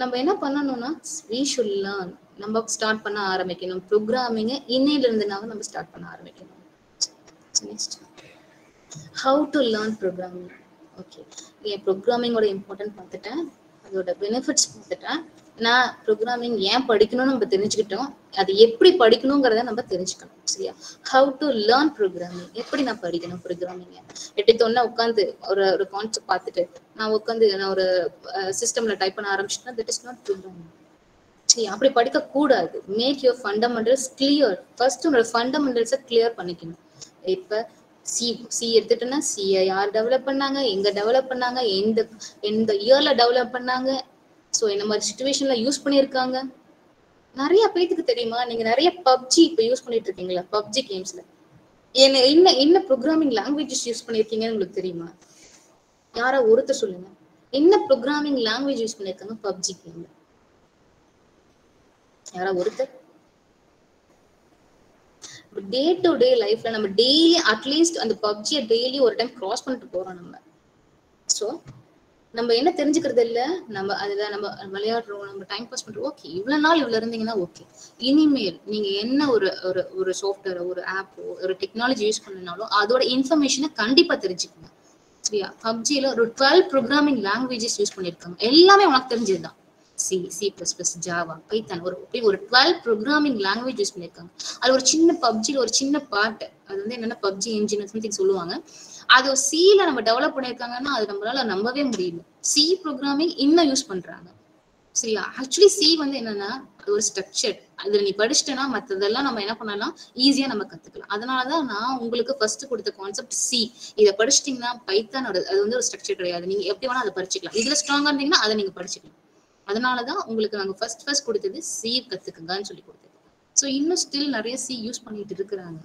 நம்ம என்ன பண்ணணும்னா வி ஷுட் லேர்ன் நம்ம ஸ்டார்ட் பண்ண ஆரம்பிக்கணும். ப்ரோக்ராமிங்கை இன்னையில இருந்துனாலும் நம்ம ஸ்டார்ட் பண்ண ஆரம்பிக்கணும். Next how to learn programming okay என் ப்ரோக்ராமிங்கோட இம்பார்ட்டன்ட் பார்த்துட்டேன். அதோட பெனிஃபிட்ஸ் பார்த்துட்டேன். நான் ப்ரோக்ராமிங் ஏன் படிக்கணும்னு நம்ம தெரிஞ்சுக்கிட்டோம்? அது எப்படி படிக்கணுங்கிறத நம்ம தெரிஞ்சுக்கணும் சரியா? ஹவு டு லேர்ன் ப்ரோக்ராமிங் எப்படி நான் படிக்கணும் ப்ரோக்ராமிங்க எடுத்தோன்னே உட்காந்து ஒரு ஒரு கான்செப்ட் பார்த்துட்டு நான் உட்காந்து நான் ஒரு சிஸ்டம்ல டைப் பண்ண ஆரம்பிச்சிட்டேன்னா தட் இஸ் நாட் ப்ரோக்ராமிங் சரி அப்படி படிக்க கூடாது make your fundamentals clear first உன்னோட ஃபண்டமெண்டல்ஸை கிளியர் பண்ணிக்கணும். இப்போ சி சி எடுத்துட்டோன்னா சியை யார் டெவலப் பண்ணாங்க எங்க டெவலப் பண்ணாங்க எந்த எந்த இயர்ல டெவலப் பண்ணாங்க ஸோ இந்த மாதிரி சுச்சுவேஷன்ல யூஸ் பண்ணியிருக்காங்க? நிறைய பேத்துக்கு தெரியுமா? நீங்க நிறைய பப்ஜி இப்ப யூஸ் பண்ணிட்டு இருக்கீங்களா பப்ஜி கேம்ஸ்ல என்ன என்ன என்ன ப்ரோக்ராமிங் லாங்குவேஜஸ் யூஸ் பண்ணிருக்கீங்கன்னு உங்களுக்கு தெரியுமா? யாரா ஒருத்தர் சொல்லுங்க. என்ன ப்ரோக்ராமிங் லாங்குவேஜ் யூஸ் பண்ணிருக்காங்க பப்ஜி கேம்ல யாரா ஒருத்தர்? டே டு டே லைஃப்ல நம்ம டெய்லி அட்லீஸ்ட் அந்த பப்ஜியை டெய்லி ஒரு டைம் கிராஸ் பண்ணிட்டு போறோம் நம்ம. ஸோ நம்ம என்ன தெரிஞ்சுக்கிறது இல்ல? நம்ம அதுல நம்ம விளையாடுறோம் நம்ம டைம் பாஸ் பண்றோம். ஓகே இவ்வளவு நாள் இவ்வளவு இருந்தீங்கன்னா ஓகே இனிமேல் நீங்க என்ன ஒரு ஒரு ஒரு சாஃப்ட்வேர் ஒரு ஆப்போ ஒரு டெக்னாலஜி யூஸ் பண்ணனாலும் அதோட இன்ஃபர்மேஷனை கண்டிப்பா தெரிஞ்சுக்கணும் சரியா? பப்ஜில ஒரு டுவெல் ப்ரோக்ராமிங் லாங்குவேஜஸ் யூஸ் பண்ணிருக்காங்க எல்லாமே உனக்கு தெரிஞ்சதுதான். C C plus plus Java Python ஒரு இப்படி ஒரு டுவெல் ப்ரோக்ராமிங் லாங்குவேஜ் யூஸ் பண்ணிருக்காங்க அது ஒரு சின்ன பப்ஜியில் ஒரு சின்ன பாட்டு அது வந்து என்னன்னா பப்ஜி இன்ஜின் சம்திங் சொல்லுவாங்க. அது சில நம்ம டெவலப் பண்ணிருக்காங்கன்னா அது நம்மளால நம்பவே முடியல. சி ப்ரோக்ராமிங் இன்னும் யூஸ் பண்றாங்க. சரியா? ஆக்சுவலி சி வந்து என்னன்னா அது ஒரு ஸ்ட்ரக்சர் அதுல நீ படிச்சிட்டேன்னா மத்ததெல்லாம் நம்ம என்ன பண்ணலாம்? ஈஸியா நம்ம கத்துக்கலாம். அதனாலதான் நான் உங்களுக்கு ஃபர்ஸ்ட் கொடுத்த கான்செப்ட் சி இதை படிச்சிட்டீங்கன்னா பைத்தானோட அது வந்து ஒரு ஸ்ட்ரக்சர் கிடையாது. நீங்க எப்படி வேணா அதை படிச்சுக்கலாம். இதுல ஸ்ட்ராங்கா இருந்தீங்கன்னா அதை நீங்க படிச்சுக்கலாம். அதனாலதான் உங்களுக்கு நாங்க ஃபர்ஸ்ட் ஃபர்ஸ்ட் கொடுத்தது சி கத்துக்குங்கன்னு சொல்லி கொடுத்தது. ஸோ இன்னும் ஸ்டில் நிறைய சி யூஸ் பண்ணிட்டு இருக்கிறாங்க.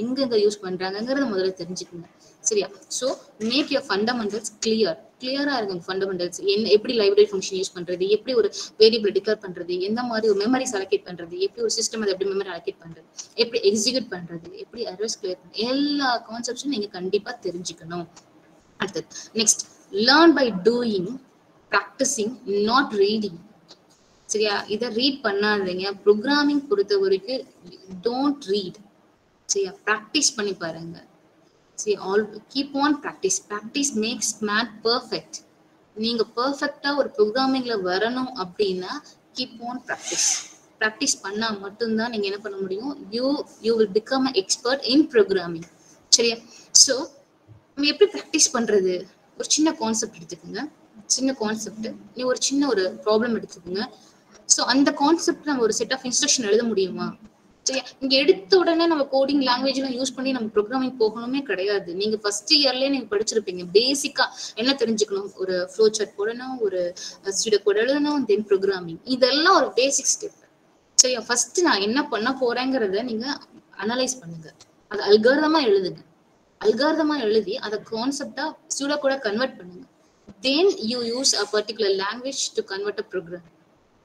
எங்கெங்க யூஸ் பண்றாங்கிறத முதல்ல தெரிஞ்சுக்கோங்க. சரியா? So make your fundamentals clear கிளியரா இருக்கும் ஃபண்டமெண்டல்ஸ் என்ன எப்படி லைப்ரரி ஃபங்க்ஷன் யூஸ் பண்றது? எப்படி ஒரு வேரியபிள் டிக்ளேர் பண்றது? எந்த மாதிரி ஒரு மெமரிஸ் அலோகேட் பண்றது? எப்படி ஒரு சிஸ்டம் அதை எப்படி மெமரி அலோகேட் பண்றது? எப்படி எக்ஸிக்யூட் பண்றது? எப்படி அட்ரஸ் கிளியர் பண்றது எல்லா கான்செப்ட்ஸும் நீங்க கண்டிப்பா தெரிஞ்சுக்கணும். அடுத்தது next learn by doing practising not reading சரியா? இதை ரீட் பண்ணாதீங்க. ப்ரோக்ராமிங் பொறுத்த வரைக்கும் டோன்ட் ரீட் சரியா ப்ராக்டிஸ் பண்ணி பாருங்க. சரி all keep on practice practice makes made perfect நீங்க பர்ஃபெக்டா ஒரு ப்ரோக்ராமிங்ல வரணும் அப்படின்னா கீப் ஆன் ப்ராக்டிஸ் ப்ராக்டிஸ் பண்ணா மட்டும்தான் நீங்க என்ன பண்ண முடியும்? You you will become expert in programming சரியா? ஸோ நம்ம எப்படி ப்ராக்டிஸ் பண்றது? ஒரு சின்ன கான்செப்ட் எடுத்துக்கோங்க. சின்ன கான்செப்ட் நீ ஒரு சின்ன ஒரு ப்ராப்ளம் எடுத்துக்கோங்க. ஸோ அந்த கான்செப்ட் நம்ம ஒரு செட் ஆஃப் இன்ஸ்ட்ரக்ஷன் எழுத முடியுமா? சரியா இங்க எடுத்த உடனே நம்ம கோடிங் லாங்குவேஜ் எல்லாம் யூஸ் பண்ணி நம்ம ப்ரோக்ராமிங் போகணுமே கிடையாது. நீங்க ஃபர்ஸ்ட் இயர்லயே நீங்க படிச்சிருப்பீங்க. பேசிக்கா என்ன தெரிஞ்சுக்கணும்? ஒரு ஃப்ளோ சார்ட் போடணும் ஒரு ஸ்டூடியோ கோட் எழுதணும் தென் ப்ரோக்ராமிங் இதெல்லாம் ஒரு பேசிக் ஸ்டெப் சரியா ஃபர்ஸ்ட் நான் என்ன பண்ண போறேங்கிறத நீங்க அனலைஸ் பண்ணுங்க. அது அல்காரதமா எழுதுங்க. அல்காரதமா எழுதி அதை கான்செப்டா ஸ்டூடியோ கூட கன்வெர்ட் பண்ணுங்க. Then you use a particular language to convert a program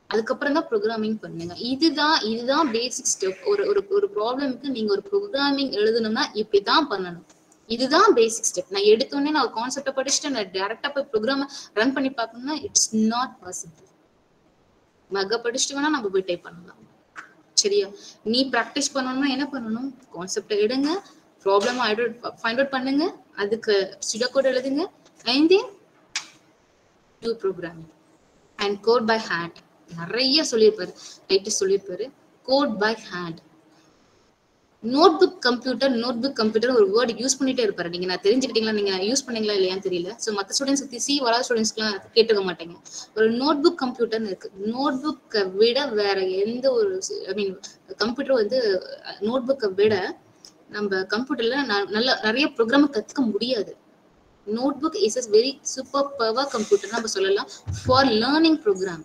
அதுக்கப்புறம் தான் ப்ரோக்ராமிங் பண்ணுங்க. இதுதான் இதுதான் பேசிக் ஸ்டெப் ஒரு ஒரு ஒரு ப்ராப்ளம்க்கு நீங்க ஒரு ப்ரோக்ராமிங் எழுதணும்னா இப்படிதான் பண்ணணும். இதுதான் பேசிக் ஸ்டெப் நான் எடுத்தோடனே நான் கான்செப்டை படிச்சுட்டு நான் டேரக்டா போய் ப்ரோக்ராம் ரன் பண்ணி பார்க்கணும்னா இட்ஸ் நாட் பாசிபிள் மக படிச்சுட்டு வேணா நம்ம போய் டைப் பண்ணலாம். சரியா? நீ ப்ராக்டிஸ் பண்ணணும்னா என்ன பண்ணணும்? கான்செப்டை எடுங்க. ப்ராப்ளம் ஃபைண்ட் அவுட் பண்ணுங்க. அதுக்கு ஸ்டுடியோ கோட் எழுதுங்க. And then do programming and code by hand நிறைய சொல்லியிருப்பாரு ரைட்டர் சொல்லியிருப்பாரு. Code by hand notebook computer notebook computer ஒரு வேர்டு யூஸ் பண்ணிட்டே இருப்பாரு. நீங்க நான் தெரிஞ்சுக்கிட்டீங்களா நீங்க யூஸ் பண்ணீங்களா இல்லையான்னு தெரியல. ஸோ மற்ற ஸ்டூடெண்ட்ஸ் சுத்தி சி வராத ஸ்டூடெண்ட்ஸ்க்குலாம் கேட்டுக்க மாட்டேங்க. ஒரு நோட் புக் கம்ப்யூட்டர்னு இருக்கு. நோட் புக்கை விட வேற எந்த ஒரு ஐ மீன் கம்ப்யூட்டர் வந்து நோட் புக்கை விட நம்ம கம்ப்யூட்டர்ல நல்ல நிறைய ப்ரோக்ராம் கத்துக்க முடியாது. Notebook is a very super power computer நம்ம சொல்லலாம். ஃபார் லேர்னிங் ப்ரோக்ராம்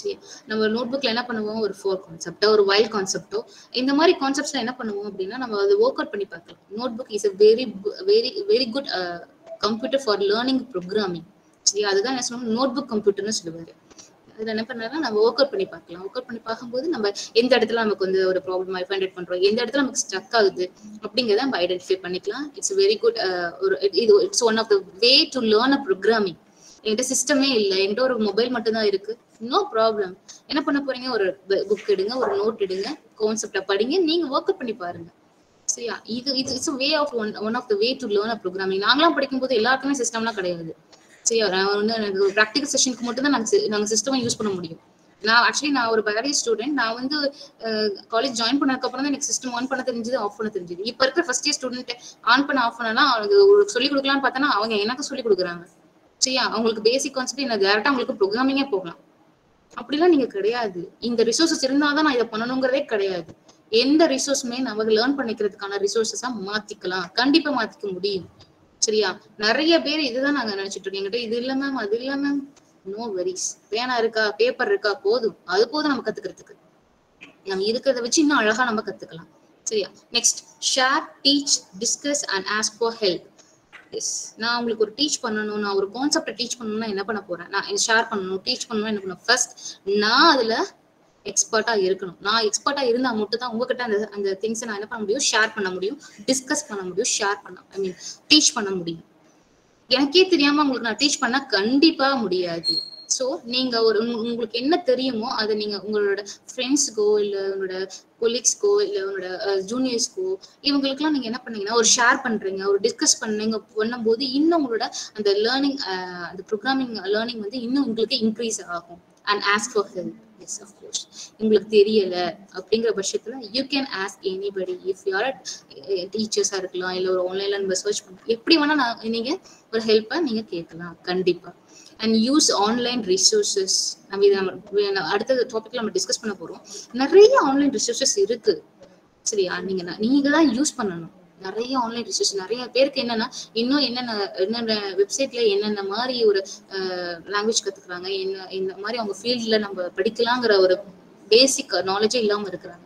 சரி நம்ம நோட் புக்ல என்ன பண்ணுவோம்? ஒரு ஃபோர் கான்செப்டோ ஒரு வைல்ட் கான்செப்டோ இந்த மாதிரி கான்செப்ட்ஸ்ல என்ன பண்ணுவோம் அப்படின்னா நம்ம அதை ஒர்க் அவுட் பண்ணி பார்க்கலாம். Notebook is a very very very good computer for learning programming சரி அதுதான் என்ன சொல்லணும் நோட் புக் கம்ப்யூட்டர்னு சொல்லுவாரு அதில் என்ன பண்ணாருன்னா நம்ம ஒர்க் அவுட் பண்ணி பார்க்கலாம். ஒர்க் அவுட் பண்ணி பார்க்கும்போது நம்ம எந்த இடத்துல நமக்கு வந்து ஒரு ப்ராப்ளம் ஃபைண்ட் அவுட் பண்றோம்? எந்த இடத்துல நமக்கு ஸ்ட்ரக் ஆகுது? அப்படிங்கிறத நம்ம ஐடென்டிஃபை பண்ணிக்கலாம். இட்ஸ் வெரி குட் ஒரு இது it's one of the way to learn a programming என்கிட்ட சிஸ்டமே இல்லை. என்கிட்ட ஒரு மொபைல் மட்டும் தான் இருக்கு. நோ ப்ராப்ளம் என்ன பண்ண போறீங்க? ஒரு புக் எடுங்க ஒரு நோட் எடுங்க கான்செப்டை படிங்க நீங்க ஒர்க் பண்ணி பாருங்க. சரியா? இது இது it's way of one one of the way to learn a programming நாங்களாம் படிக்கும்போது எல்லாருக்குமே சிஸ்டம்லாம் கிடையாது. சரியா? நான் வந்து எனக்கு ப்ராக்டிகல் செஷனுக்கு மட்டும் தான் நாங்கள் நாங்கள் சிஸ்டமை யூஸ் பண்ண முடியும். நான் ஆக்சுவலி நான் ஒரு பயாலஜி ஸ்டூடெண்ட் நான் வந்து காலேஜ் ஜாயின் பண்ணதுக்கு அப்புறம் தான் எனக்கு சிஸ்டம் ஆன் பண்ண தெரிஞ்சது ஆஃப் பண்ண தெரிஞ்சது. இப்போ இருக்கிற ஃபர்ஸ்ட் இயர் ஸ்டூடெண்ட் ஆன் பண்ண ஆஃப் பண்ணனா அவங்களுக்கு ஒரு சொல்லிக் கொடுக்கலாம்னு பார்த்தோன்னா அவங்க எனக்கு சொல்லிக் கொடுக்குறாங்க. சரியா? அவங்களுக்கு பேசிக் கான்செப்ட் என்ன டேரக்டா உங்களுக்கு ப்ரோக்ராமிங்கே போகலாம். அப்படிலாம் நீங்க கிடையாது. இந்த ரிசோர்சஸ் இருந்தாதான் நான் இதை பண்ணணுங்கிறதே கிடையாது. எந்த ரிசோர்ஸுமே நமக்கு லேர்ன் பண்ணிக்கிறதுக்கான ரிசோர்ஸஸா மாத்திக்கலாம். கண்டிப்பா மாத்திக்க முடியும். சரியா? நிறைய பேர் இதுதான் நாங்க நினைச்சிட்டு இருக்கோம். எங்கிட்ட இது இல்ல மேம் அது இல்ல மேம் நோ வெரிஸ் பேனா இருக்கா? பேப்பர் இருக்கா? போதும். அது போதும் நம்ம கத்துக்கிறதுக்கு. நம்ம இருக்கிறத வச்சு இன்னும் அழகா நம்ம கத்துக்கலாம். சரியா? Next share teach discuss and ask for help yes நான் உங்களுக்கு ஒரு டீச் பண்ணணும் நான் ஒரு கான்செப்டை டீச் பண்ணணும்னா என்ன பண்ண போறேன்? நான் ஷேர் பண்ணணும் டீச் பண்ணணும் என்ன பண்ணணும்? ஃபர்ஸ்ட் நான் அதுல எக்ஸ்பர்ட்டா இருக்கணும். நான் எக்ஸ்பர்ட்டா இருந்தா மட்டும் தான் உங்ககிட்ட அந்த அந்த திங்ஸை நான் என்ன பண்ண முடியும்? ஷேர் பண்ண முடியும். டிஸ்கஸ் பண்ண முடியும். ஷேர் பண்ண ஐ மீன் டீச் பண்ண முடியும். எனக்கே தெரியாம உங்களுக்கு நான் டீச் பண்ண கண்டிப்பா முடியாது. ஸோ நீங்க ஒரு உங்களுக்கு என்ன தெரியுமோ அதை நீங்க உங்களோட ஃப்ரெண்ட்ஸுக்கோ இல்ல உங்களோட கொலீக்ஸ்க்கோ இல்ல உங்களோட ஜூனியர்ஸ்க்கோ இவங்களுக்குலாம் நீங்க என்ன பண்ணீங்கன்னா ஒரு ஷேர் பண்றீங்க ஒரு டிஸ்கஸ் பண்ணீங்க பண்ணும்போது இன்னும் உங்களோட அந்த லேர்னிங் அந்த ப்ரோக்ராமிங் லேர்னிங் வந்து இன்னும் உங்களுக்கு இன்க்ரீஸ் ஆகும். And ask for help yes of course உங்களுக்கு தெரியல அப்படிங்கிற பட்சத்துல you can ask anybody if you're டீச்சர்ஸா இருக்கலாம் இல்ல ஒரு ஆன்லைன்ல நம்ம சர்ச் பண்ண எப்படி வேணா நான் நீங்க ஒரு ஹெல்ப்பை நீங்க கேட்கலாம். கண்டிப்பா. அண்ட் யூஸ் ஆன்லைன் ரிசோர்ஸஸ் நம்ம இதை நம்ம அடுத்த டாபிக்ல நம்ம டிஸ்கஸ் பண்ண போறோம். நிறைய ஆன்லைன் ரிசோர்ஸஸ் இருக்கு. சரியா? நீங்க நீங்க தான் யூஸ் பண்ணணும். நிறைய ஆன்லைன் ரிசோர்ஸ் நிறைய பேருக்கு என்னன்னா இன்னும் என்னென்ன என்னென்ன வெப்சைட்ல என்னென்ன மாதிரி ஒரு லாங்குவேஜ் கத்துக்கிறாங்க என்ன இந்த மாதிரி அவங்க ஃபீல்ட்ல நம்ம படிக்கலாங்கிற ஒரு பேசிக் நாலேஜே இல்லாம இருக்கிறாங்க.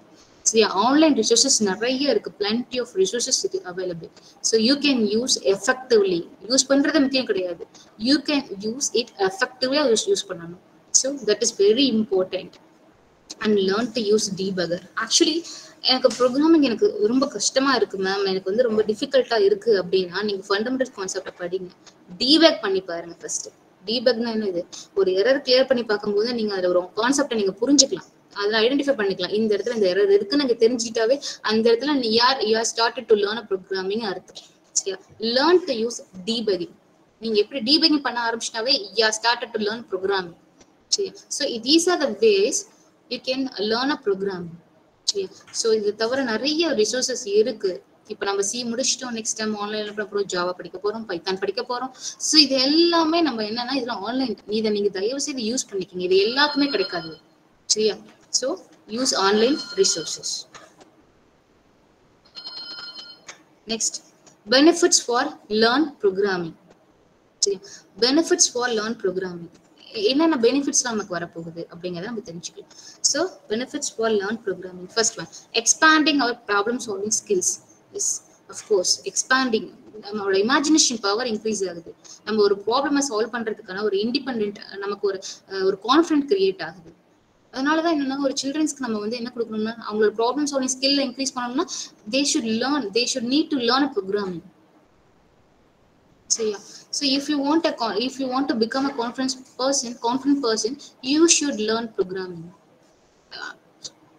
சரியா ஆன்லைன் ரிசோர்சஸ் நிறைய இருக்கு. பிளண்டி ஆஃப் ரிசோர்சஸ் இது available so you can use effectively use பண்றது முக்கியம் கிடையாது. You can use it effectively அதை யூஸ் பண்ணணும். So that is very important and learn to use debugger actually எனக்கு ப்ரோக்ராமிங் எனக்கு ரொம்ப கஷ்டமா இருக்கு மேம் எனக்கு வந்து ரொம்ப டிஃபிகல்ட்டா இருக்கு அப்படின்னா நீங்க ஃபண்டமெண்டல் கான்செப்டை படிங்க. டீபேக் பண்ணி பாருங்க ஃபர்ஸ்ட் டீபக்னா என்ன இது ஒரு எரர் கிளியர் பண்ணி பார்க்கும்போது நீங்க அதுல ஒரு கான்செப்டை நீங்க புரிஞ்சுக்கலாம். அதில் ஐடென்டிஃபை பண்ணிக்கலாம். இந்த இடத்துல இந்த எரர் இருக்குன்னு நீங்க தெரிஞ்சுக்கிட்டாவே அந்த இடத்துல நீ யார் you are started to learn programming அர்த்தம். சரியா? லேர்ன் டு யூஸ் டீபகிங் நீங்க எப்படி டீபகிங் பண்ண ஆரம்பிச்சிட்டாவே you are started to learn programming சரியா? So these are the ways you can learn a programming சரியா? ஸோ இது தவிர நிறைய ரிசோர்சஸ் இருக்கு. இப்போ நம்ம சி முடிச்சிட்டோம் நெக்ஸ்ட் டைம் ஆன்லைன்ல பண்ண போறோம் ஜாவா படிக்க போறோம் பைத்தான் படிக்க போறோம். ஸோ இது எல்லாமே நம்ம என்னன்னா இதுல ஆன்லைன் இதை நீங்க தயவு செய்து யூஸ் பண்ணிக்கிங்க. இது எல்லாருக்குமே கிடைக்காது. சரியா? So use online resources. Next benefits for learn programming. Benefits benefits for programming. என்னென்ன பெனிஃபிட்ஸ் நமக்கு வரப்போகுது அப்படிங்கிறத நம்ம தெரிஞ்சுக்கலாம் so benefits for learn programming first one expanding our problem solving skills is of course expanding நம்மளோட இமேஜினேஷன் பவர் இன்க்ரீஸ் ஆகுது நம்ம ஒரு ப்ராப்ளமை சால்வ் பண்றதுக்கான ஒரு இண்டிபெண்ட் நமக்கு ஒரு ஒரு கான்ஃபிடென்ட் கிரியேட் ஆகுது அதனாலதான் என்னன்னா ஒரு சில்ட்ரன்ஸ்க்கு நம்ம வந்து என்ன கொடுக்கணும்னா அவங்களோட ப்ராப்ளம் சால்விங் ஸ்கில்ல இன்க்ரீஸ் பண்ணணும்னா they should learn they should need to learn programming சரியா? So if you want a if if you want to become a confidence person confident person you should learn programming.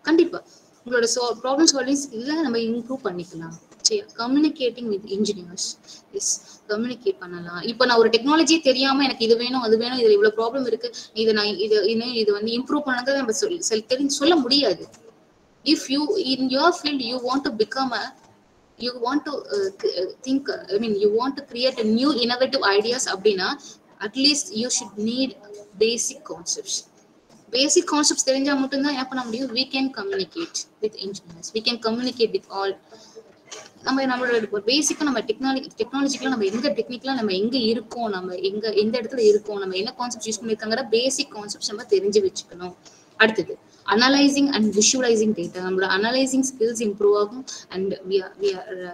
கண்டிப்பா. உங்களோட problem solving ஸ்கில்ல நம்ம improve பண்ணிக்கலாம். சரி communicating with engineers yes communicate பண்ணலாம். இப்போ நான் ஒரு டெக்னாலஜி தெரியாம எனக்கு இது வேணும் அது வேணும் இதுல இவ்வளவு ப்ராப்ளம் இருக்கு. இதை நான் இது இன்னும் இது வந்து இம்ப்ரூவ் பண்ணதை நம்ம சொல்லி தெரிஞ்சு சொல்ல முடியாது. If you in your field you want to become a you want to think I mean you want to create you want to அப்படின்னா at least you should need basic concepts basic concepts தெரிஞ்சா மட்டும்தான் என்ன பண்ண முடியும்? We can communicate with engineers we can communicate with all நம்ம நம்மளோட பேசிக்கா நம்ம டெக்னாலஜி டெக்னாலஜிக்கலா நம்ம எந்த டெக்னிக்கலா நம்ம எங்க இருக்கோம் நம்ம எங்க எந்த இடத்துல இருக்கோம் நம்ம என்ன கான்செப்ட் யூஸ் பண்ணிருக்காங்கிற பேசிக் கான்செப்ட் நம்ம தெரிஞ்சு வச்சுக்கணும். அடுத்தது அனலைசிங் அண்ட் விஷுவலைசிங் டேட்டா நம்மளோட அனலைசிங் ஸ்கில்ஸ் இம்ப்ரூவ் ஆகும் அண்ட்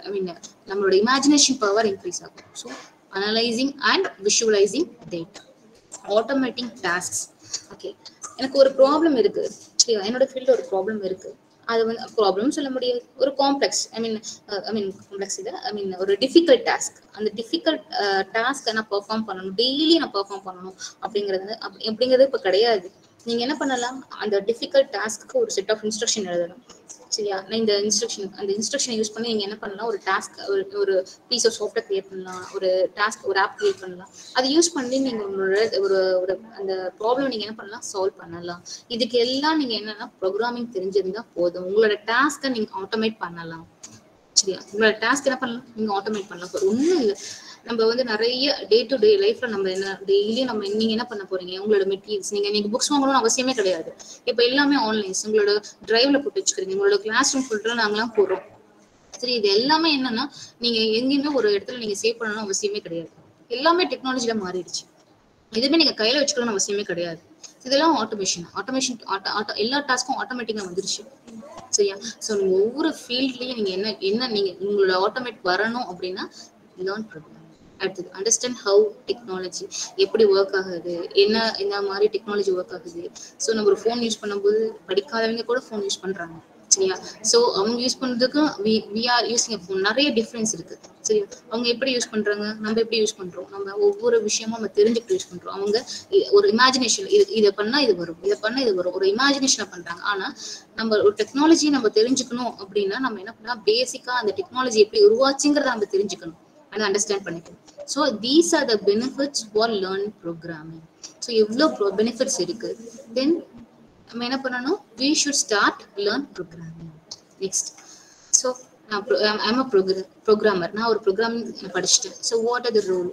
ஐ மீன் நம்மளோட இமேஜினேஷன் பவர் இன்க்ரீஸ் ஆகும். So analysing and visualising data automating task okay எனக்கு ஒரு ப்ராப்ளம் இருக்கு. என்னோட ஃபீல்டில் ஒரு ப்ராப்ளம் இருக்கு. அது வந்து ப்ராப்ளம் சொல்ல முடியாது. ஒரு காம்ப்ளெக்ஸ் ஐ மீன் ஐ மீன் காம்ப்ளெக்ஸ் இது ஐ மீன் ஒரு டிஃபிகல்ட் டாஸ்க் அந்த டிஃபிகல்ட் டாஸ்க்கை uh, நான் பெர்ஃபார்ம் பண்ணணும். டெய்லி நான் பெர்ஃபார்ம் பண்ணணும் அப்படிங்கிறது அப்படி அப்படிங்கிறது இப்போ கிடையாது. நீங்க என்ன பண்ணலாம்? அந்த டிஃபிகல்ட் டாஸ்க்கு ஒரு செட் ஆஃப் இன்ஸ்ட்ரக்ஷன் எழுதணும். சரியா? நான் இந்த இன்ஸ்ட்ரக்ஷன் அந்த இன்ஸ்ட்ரக்ஷன் யூஸ் பண்ணி நீங்க என்ன பண்ணலாம்? ஒரு டாஸ்க் ஒரு ஒரு பீஸ் ஆஃப் சாஃப்ட்வேர் கிரியேட் பண்ணலாம். ஒரு டாஸ்க் ஒரு ஆப் கிரியேட் பண்ணலாம். அதை யூஸ் பண்ணி நீங்க உங்களோட ஒரு ஒரு அந்த ப்ராப்ளம் நீங்க என்ன பண்ணலாம்? சால்வ் பண்ணலாம். இதுக்கு எல்லாம் நீங்க என்னன்னா ப்ரோக்ராமிங் தெரிஞ்சிருந்தா போதும். உங்களோட டாஸ்க்கை நீங்க ஆட்டோமேட் பண்ணலாம். சரியா? உங்களோட டாஸ்க் என்ன பண்ணலாம்? நீங்க ஆட்டோமேட் பண்ணலாம். ஒன்றும் இல்லை. நம்ம வந்து நிறைய டே டு டே லைஃப்ல நம்ம என்ன டெய்லி நம்ம நீங்க என்ன பண்ண போறீங்க? உங்களோட மெட்டீரியல்ஸ் நீங்க நீங்க புக்ஸ் வாங்கணும்னு அவசியமே கிடையாது. இப்ப எல்லாமே ஆன்லைன்ஸ் உங்களோட டிரைவ்ல போட்டு வச்சுக்கிறீங்க. உங்களோட கிளாஸ் ரூம் ஃபுல்ல நாங்களாம் போடுறோம் சரி இது எல்லாமே என்னன்னா நீங்க எங்கேயுமே ஒரு இடத்துல நீங்க சேவ் பண்ணணும் அவசியமே கிடையாது. எல்லாமே டெக்னாலஜில மாறிடுச்சு. எதுவுமே நீங்க கையில வச்சுக்கணும்னு அவசியமே கிடையாது. இதெல்லாம் ஆட்டோமேஷன் ஆட்டோமேஷன் எல்லா டாஸ்க்கும் ஆட்டோமேட்டிக்கா வந்துருச்சு. சரியா? ஸோ நீங்க ஒவ்வொரு ஃபீல்ட்லயும் நீங்க என்ன என்ன நீங்க உங்களோட ஆட்டோமேட் வரணும் அப்படின்னா லேர்ன் ப்ரோக்ராம் அடுத்தது அண்டர்ஸ்டாண்ட் ஹவு டெக்னாலஜி எப்படி ஒர்க் ஆகுது என்ன என்ன மாதிரி டெக்னாலஜி ஒர்க் ஆகுது. ஸோ நம்ம ஒரு ஃபோன் யூஸ் பண்ணும்போது படிக்காதவங்க கூட ஃபோன் யூஸ் பண்ணுறாங்க சரியா? ஸோ அவங்க யூஸ் பண்ணுறதுக்கும் we we are using phone நிறைய டிஃப்ரென்ஸ் இருக்கு சரியா? அவங்க எப்படி யூஸ் பண்றாங்க நம்ம எப்படி யூஸ் பண்றோம்? நம்ம ஒவ்வொரு விஷயமும் நம்ம தெரிஞ்சுக்கிட்டு யூஸ் பண்றோம். அவங்க ஒரு இமேஜினேஷன் இது இதை பண்ணா இது வரும் இதை பண்ணா இது வரும். ஒரு இமேஜினேஷனை பண்றாங்க. ஆனா நம்ம ஒரு டெக்னாலஜி நம்ம தெரிஞ்சுக்கணும் அப்படின்னா நம்ம என்ன பண்ணா பேசிக்கா அந்த டெக்னாலஜி எப்படி உருவாச்சுங்கிறத நம்ம தெரிஞ்சுக்கணும். And அண்டர்ஸ்டாண்ட் பண்ணிக்கணும் so these are the benefits for learn programming so எவ்வளோ பெனிஃபிட்ஸ் இருக்கு. தென் நம்ம என்ன பண்ணணும்? We should start learn programming next so நான் ஐம் அ ப்ரோக்ராமர் நான் ஒரு ப்ரோக்ராமிங் படிச்சுட்டேன். So what are the rule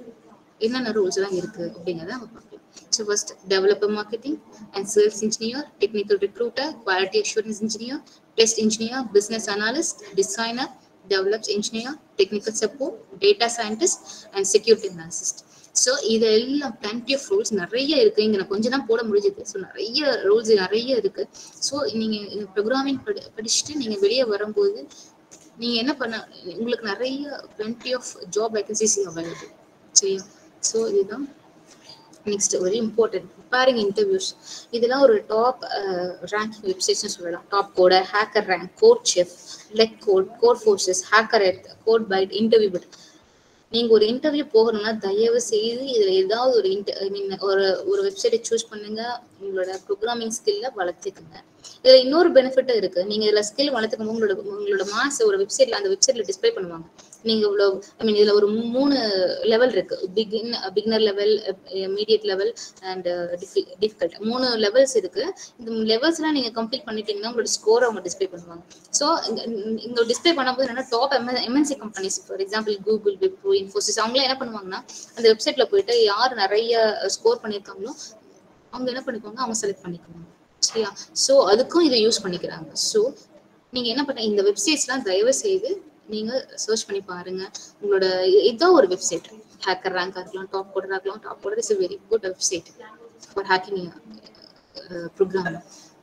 என்னென்ன ரூல்ஸ் எல்லாம் இருக்கு அப்படிங்கிறத நம்ம பார்க்கலாம். So first developer marketing and sales engineer technical recruiter quality assurance engineer test engineer business analyst designer DevOps engineer technical support data scientist and security analyst so இதெல்லாம் plenty of rules நிறைய இருக்கு. இங்க நான் கொஞ்சம் தான் போட முடிஞ்சது. ஸோ நிறைய ரூல்ஸ் நிறைய இருக்கு. ஸோ நீங்க ப்ரோக்ராமிங் படி படிச்சுட்டு நீங்க வெளியே வரும்போது நீங்க என்ன பண்ண உங்களுக்கு நிறைய plenty of job vacancies available சரியா? ஸோ இதுதான். Next very important preparing interviews இதெல்லாம் ஒரு டாப் ரேங்கிங் வெப்சைட்ஸ்னு சொல்லலாம். TopCoder HackerRank CodeChef LeetCode Codeforces HackerEarth code byte interview but நீங்க ஒரு இன்டர்வியூ போகணும்னா தயவு செய்து இதுல ஏதாவது ஒரு இன்டர் ஐ மீன் ஒரு ஒரு வெப்சைட்டை சூஸ் பண்ணுங்க. உங்களோட ப்ரோக்ராமிங் ஸ்கில்ல வளர்த்துக்குங்க. இதுல இன்னொரு பெனிஃபிட்டும் இருக்கு. நீங்க இதுல ஸ்கில் வளர்த்துக்கும் உங்களோட உங்களோட மாச ஒரு வெப்சைட்ல அந்த வெப்சைட்ல டிஸ்ப்ளே பண்ணுவாங்க. நீங்க இவ்வளவு ஐ மீன் இதுல ஒரு மூணு லெவல் இருக்கு. Begin beginner level mediate level and difficult மூணு லெவல்ஸ் இருக்கு. இந்த லெவல்ஸ் எல்லாம் நீங்க கம்ப்ளீட் பண்ணிட்டீங்கன்னா உங்களோட ஸ்கோர் அவங்க டிஸ்ப்ளே பண்ணுவாங்க. ஸோ இங்க டிஸ்ப்ளே பண்ணும்போது என்னன்னா top MNC companies for example Google Wipro Infosys அவங்களாம் என்ன பண்ணுவாங்கன்னா அந்த வெப்சைட்ல போயிட்டு யார் நிறைய ஸ்கோர் பண்ணியிருக்காங்களோ அவங்க என்ன பண்ணிக்குவாங்க அவங்க செலக்ட் பண்ணிக்குவாங்க. சரியா? ஸோ அதுக்கும் இதை யூஸ் பண்ணிக்கிறாங்க. ஸோ நீங்க என்ன பண்ண இந்த வெப்சைட்ஸ்லாம் தயவு செய்து நீங்க சர்ச் பண்ணி பாருங்க. உங்களோட ஏதோ ஒரு வெப்சைட் ஹேக்கர் ரேங்காக இருக்கலாம் டாப் கோடராக இருக்கலாம் TopCoder is very good website for hacking program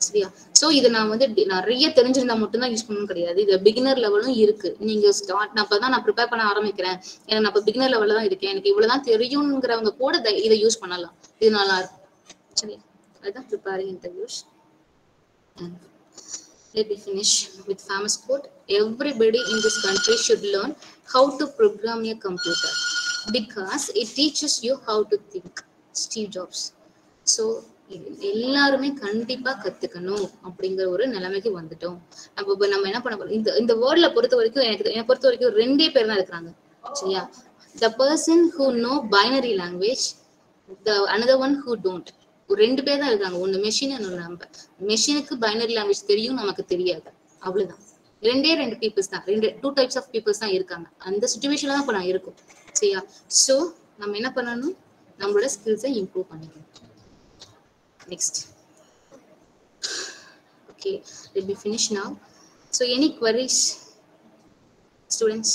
சரியா? ஸோ இதை நான் வந்து நிறைய தெரிஞ்சிருந்தா மட்டும்தான் யூஸ் பண்ணணும் கிடையாது. இது பிகினர் லெவலும் இருக்கு. நீங்க ஸ்டார்ட் நான் தான் நான் ப்ரிப்பேர் பண்ண ஆரம்பிக்கிறேன். ஏன்னா நான் இப்போ பிகினர் லெவலில் தான் இருக்கேன். எனக்கு இவ்வளவுதான் தெரியுங்கிறவங்க கூட இதை யூஸ் பண்ணலாம். இது நல்லா இருக்கும். சரியா? அதுதான் preparing interviews let me finish with famous quote everybody in this country should learn how to program a computer because it teaches you how to think. Steve jobs. So எல்லாருமே கண்டிப்பா கத்துக்கணும் அப்படிங்கிற ஒரு நிலைமைக்கு வந்துட்டோம். நம்ம இப்ப நம்ம என்ன பண்ண போறோம்? இந்த இந்த வேர்ல்ட்ல பொறுத்த வரைக்கும் எனக்கு என்னை பொறுத்த வரைக்கும் ரெண்டே பேர் தான் இருக்கிறாங்க. சரியா? The person who know binary language the another one who don't ஒரு ரெண்டு பேர் தான் இருக்காங்க ஒன்னு மெஷின் ஒண்ணு நம்ம மெஷினுக்கு பைனரி லாங்குவேஜ் தெரியும் நமக்கு தெரியாது. அவ்வளவுதான். ரெண்டே ரெண்டு பீப்புள்ஸ் தான். ரெண்டு டூ டைப்ஸ் ஆஃப் பீப்புள்ஸ் தான் இருக்காங்க. அந்த சுச்சுவேஷன்ல தான் இப்போ நான் இருக்கும். சரியா? ஸோ நம்ம என்ன பண்ணணும்? நம்மளோட ஸ்கில்ஸை இம்ப்ரூவ் பண்ணிக்கணும். Next okay let me finish now. So any queries? Students?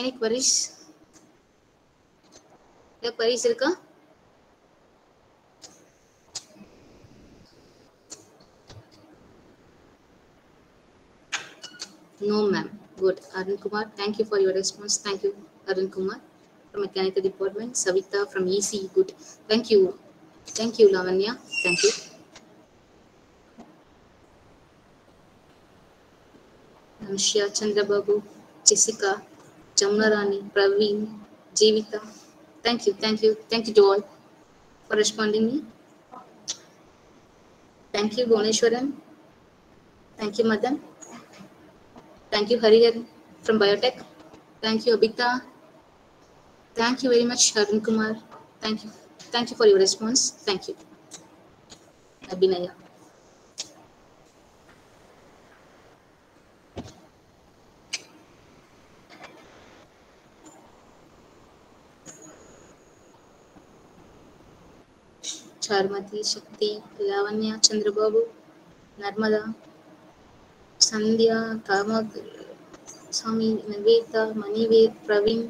any queries ஏதாவது queries இருக்கா No, ma'am. Good. Arun Kumar, thank you for your response. Thank you, Arun Kumar from Mechanical Department. Savita from EC. Good. Thank you. Thank you, Lavanya. Thank you. Anushya Chandrababu, Jessica, Jamna Rani, Praveen, Jivita. Thank you. Thank you. Thank you to all for responding me. Thank you, Goneshwaran. Thank you, Madan. Thank you, Hariharan from Biotech. Thank you, Abhita. Thank you very much, Arun Kumar. Thank you. Thank you for your response. Thank you. Abhinaya. Charmathi, Shakti, Lavanya, Chandrababu, Narmada, Sandhya Kamaswamy Niveta मणिवीर, Praveen,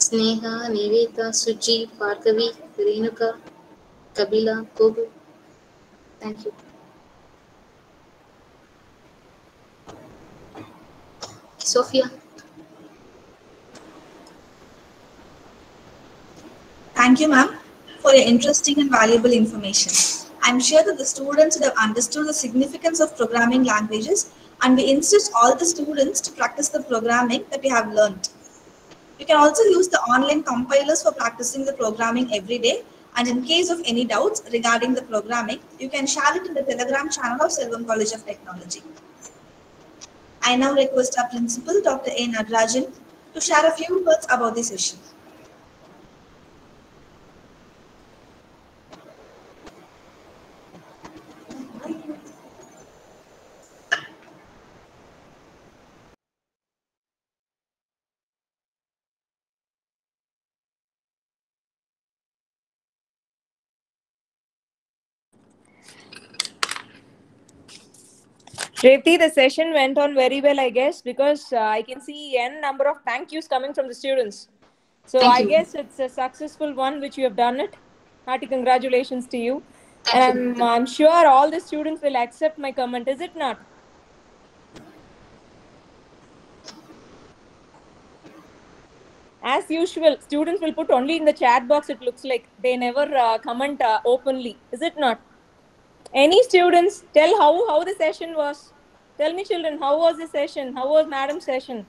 Sneha, Niveta सुचि Parkavi, Renuka, Kabila, कोबु। Thank you Sophia. Thank you ma'am for your interesting and valuable information. I'm sure that the students would have understood the significance of programming languages and we insist all the students to practice the programming that we have learned. You can also use the online compilers for practicing the programming every day. And in case of any doubts regarding the programming, you can share it in the Telegram channel of Selvam College of Technology. I now request our principal, Dr. A. Nadrajan, to share a few words about the session. Shrevati, the session went on very well, I guess, because uh, I can see n number of thank yous coming from the students. So Thank I you. guess it's a successful one which you have done it. Hearty congratulations to you. Thank and you. I'm, I'm sure all the students will accept my comment, is it not? As usual, students will put only in the chat box, it looks like. They never uh, comment uh, openly, is it not? Any students, tell how, how the session was. Tell me, children, how was the session? How was madam's session?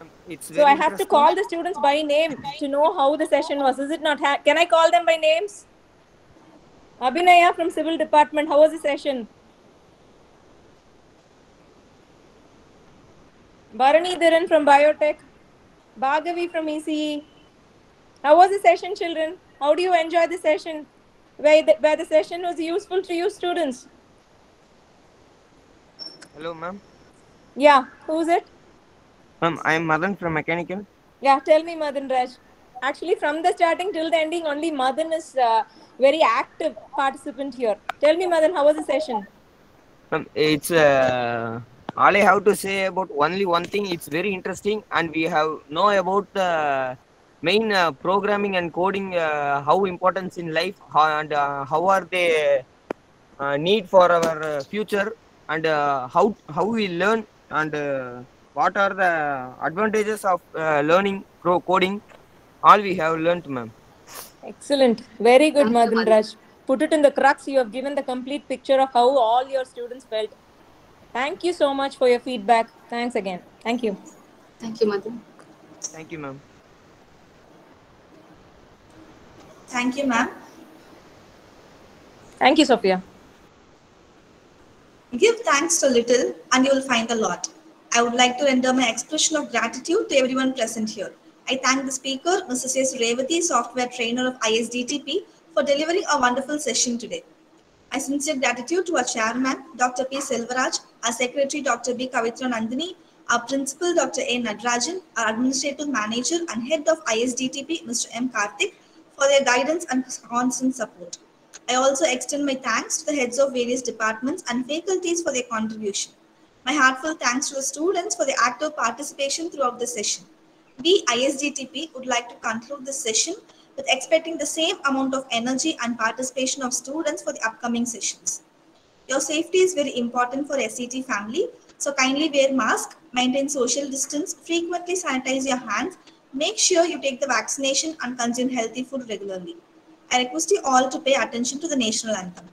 Um, it's So I have to call the students by name to know how the session was. Is it not? Ha- Can I call them by names? Abhinaya from Civil Department, how was the session? Bharani Dhiran from Biotech, Bhagavi from ECE. How was the session, children? How do you enjoy the session? Where the, where the session was useful to you, students? Hello, ma'am. Yeah, who's it? Ma'am, I am Madan from Mechanical. Yeah, tell me, Madan Raj. Actually, from the starting till the ending, only Madan is uh, very active participant here. Tell me, Madan, how was the session? Ma'am, it's uh, all I have to say about only one thing. It's very interesting, and we have know about the main uh, programming and coding. Uh, how importance in life, how, and uh, how are they uh, need for our uh, future, and uh, how how we learn, and uh, what are the advantages of uh, learning pro coding. All we have learned, ma'am. Excellent. Very good, Thank you, Madan Madan. Raj. Put it in the crux. You have given the complete picture of how all your students felt. Thank you so much for your feedback. Thanks again. Thank you. Thank you, Madan. Thank you, ma'am. Thank you, ma'am. Thank you, Sophia. Give thanks to little and you will find a lot. I would like to render my expression of gratitude to everyone present here. I thank the speaker, Mrs. S. Revati, software trainer of ISDTP, for delivering a wonderful session today. My sincere gratitude to our chairman, Dr. P. Selvaraj, our secretary, Dr. B. Kavitra Nandini, our principal, Dr. A. Nadrajan, our administrative manager and head of ISDTP, Mr. M. Karthik, for their guidance and constant support. I also extend my thanks to the heads of various departments and faculties for their contribution. My heartfelt thanks to the students for their active participation throughout the session. We, ISDTP, would like to conclude this session with expecting the same amount of energy and participation of students for the upcoming sessions. Your safety is very important for SET family, so kindly wear mask, maintain social distance, frequently sanitize your hands, make sure you take the vaccination and consume healthy food regularly. I request you all to pay attention to the national anthem.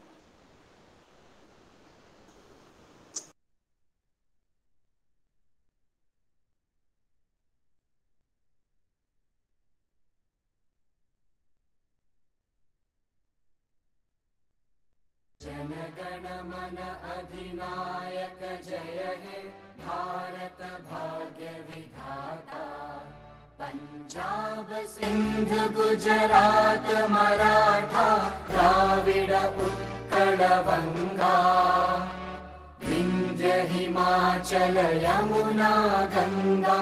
गणमन अधिनायक जय हे भारत भाग्य विधाता। पञ्जाब सिन्ध गुजरात मराठा द्राविड पुत्रङ्गा इन्द्र हिमाचल यमुना गङ्गा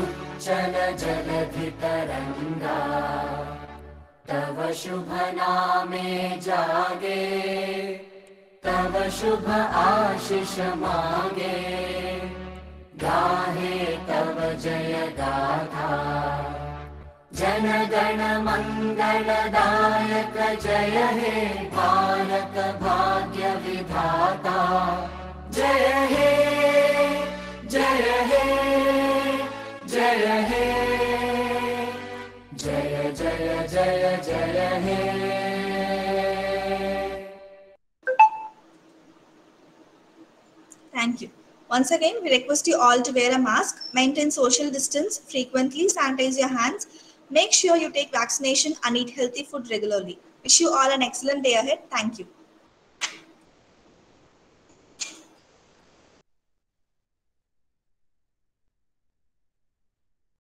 उच्चल जगति तरङ्गा तव शुभ नामे जागे। तव शुभ आशिष मागे। गाहे तव जय गाथा। जन गण जय हे भारत भाग्य विधाता। जय हे जय हे जय हे। जय जय जय जय हे Thank you. Once again, we request you all to wear a mask, maintain social distance, frequently sanitize your hands, make sure you take vaccination and eat healthy food regularly. Wish you all an excellent day ahead. Thank you.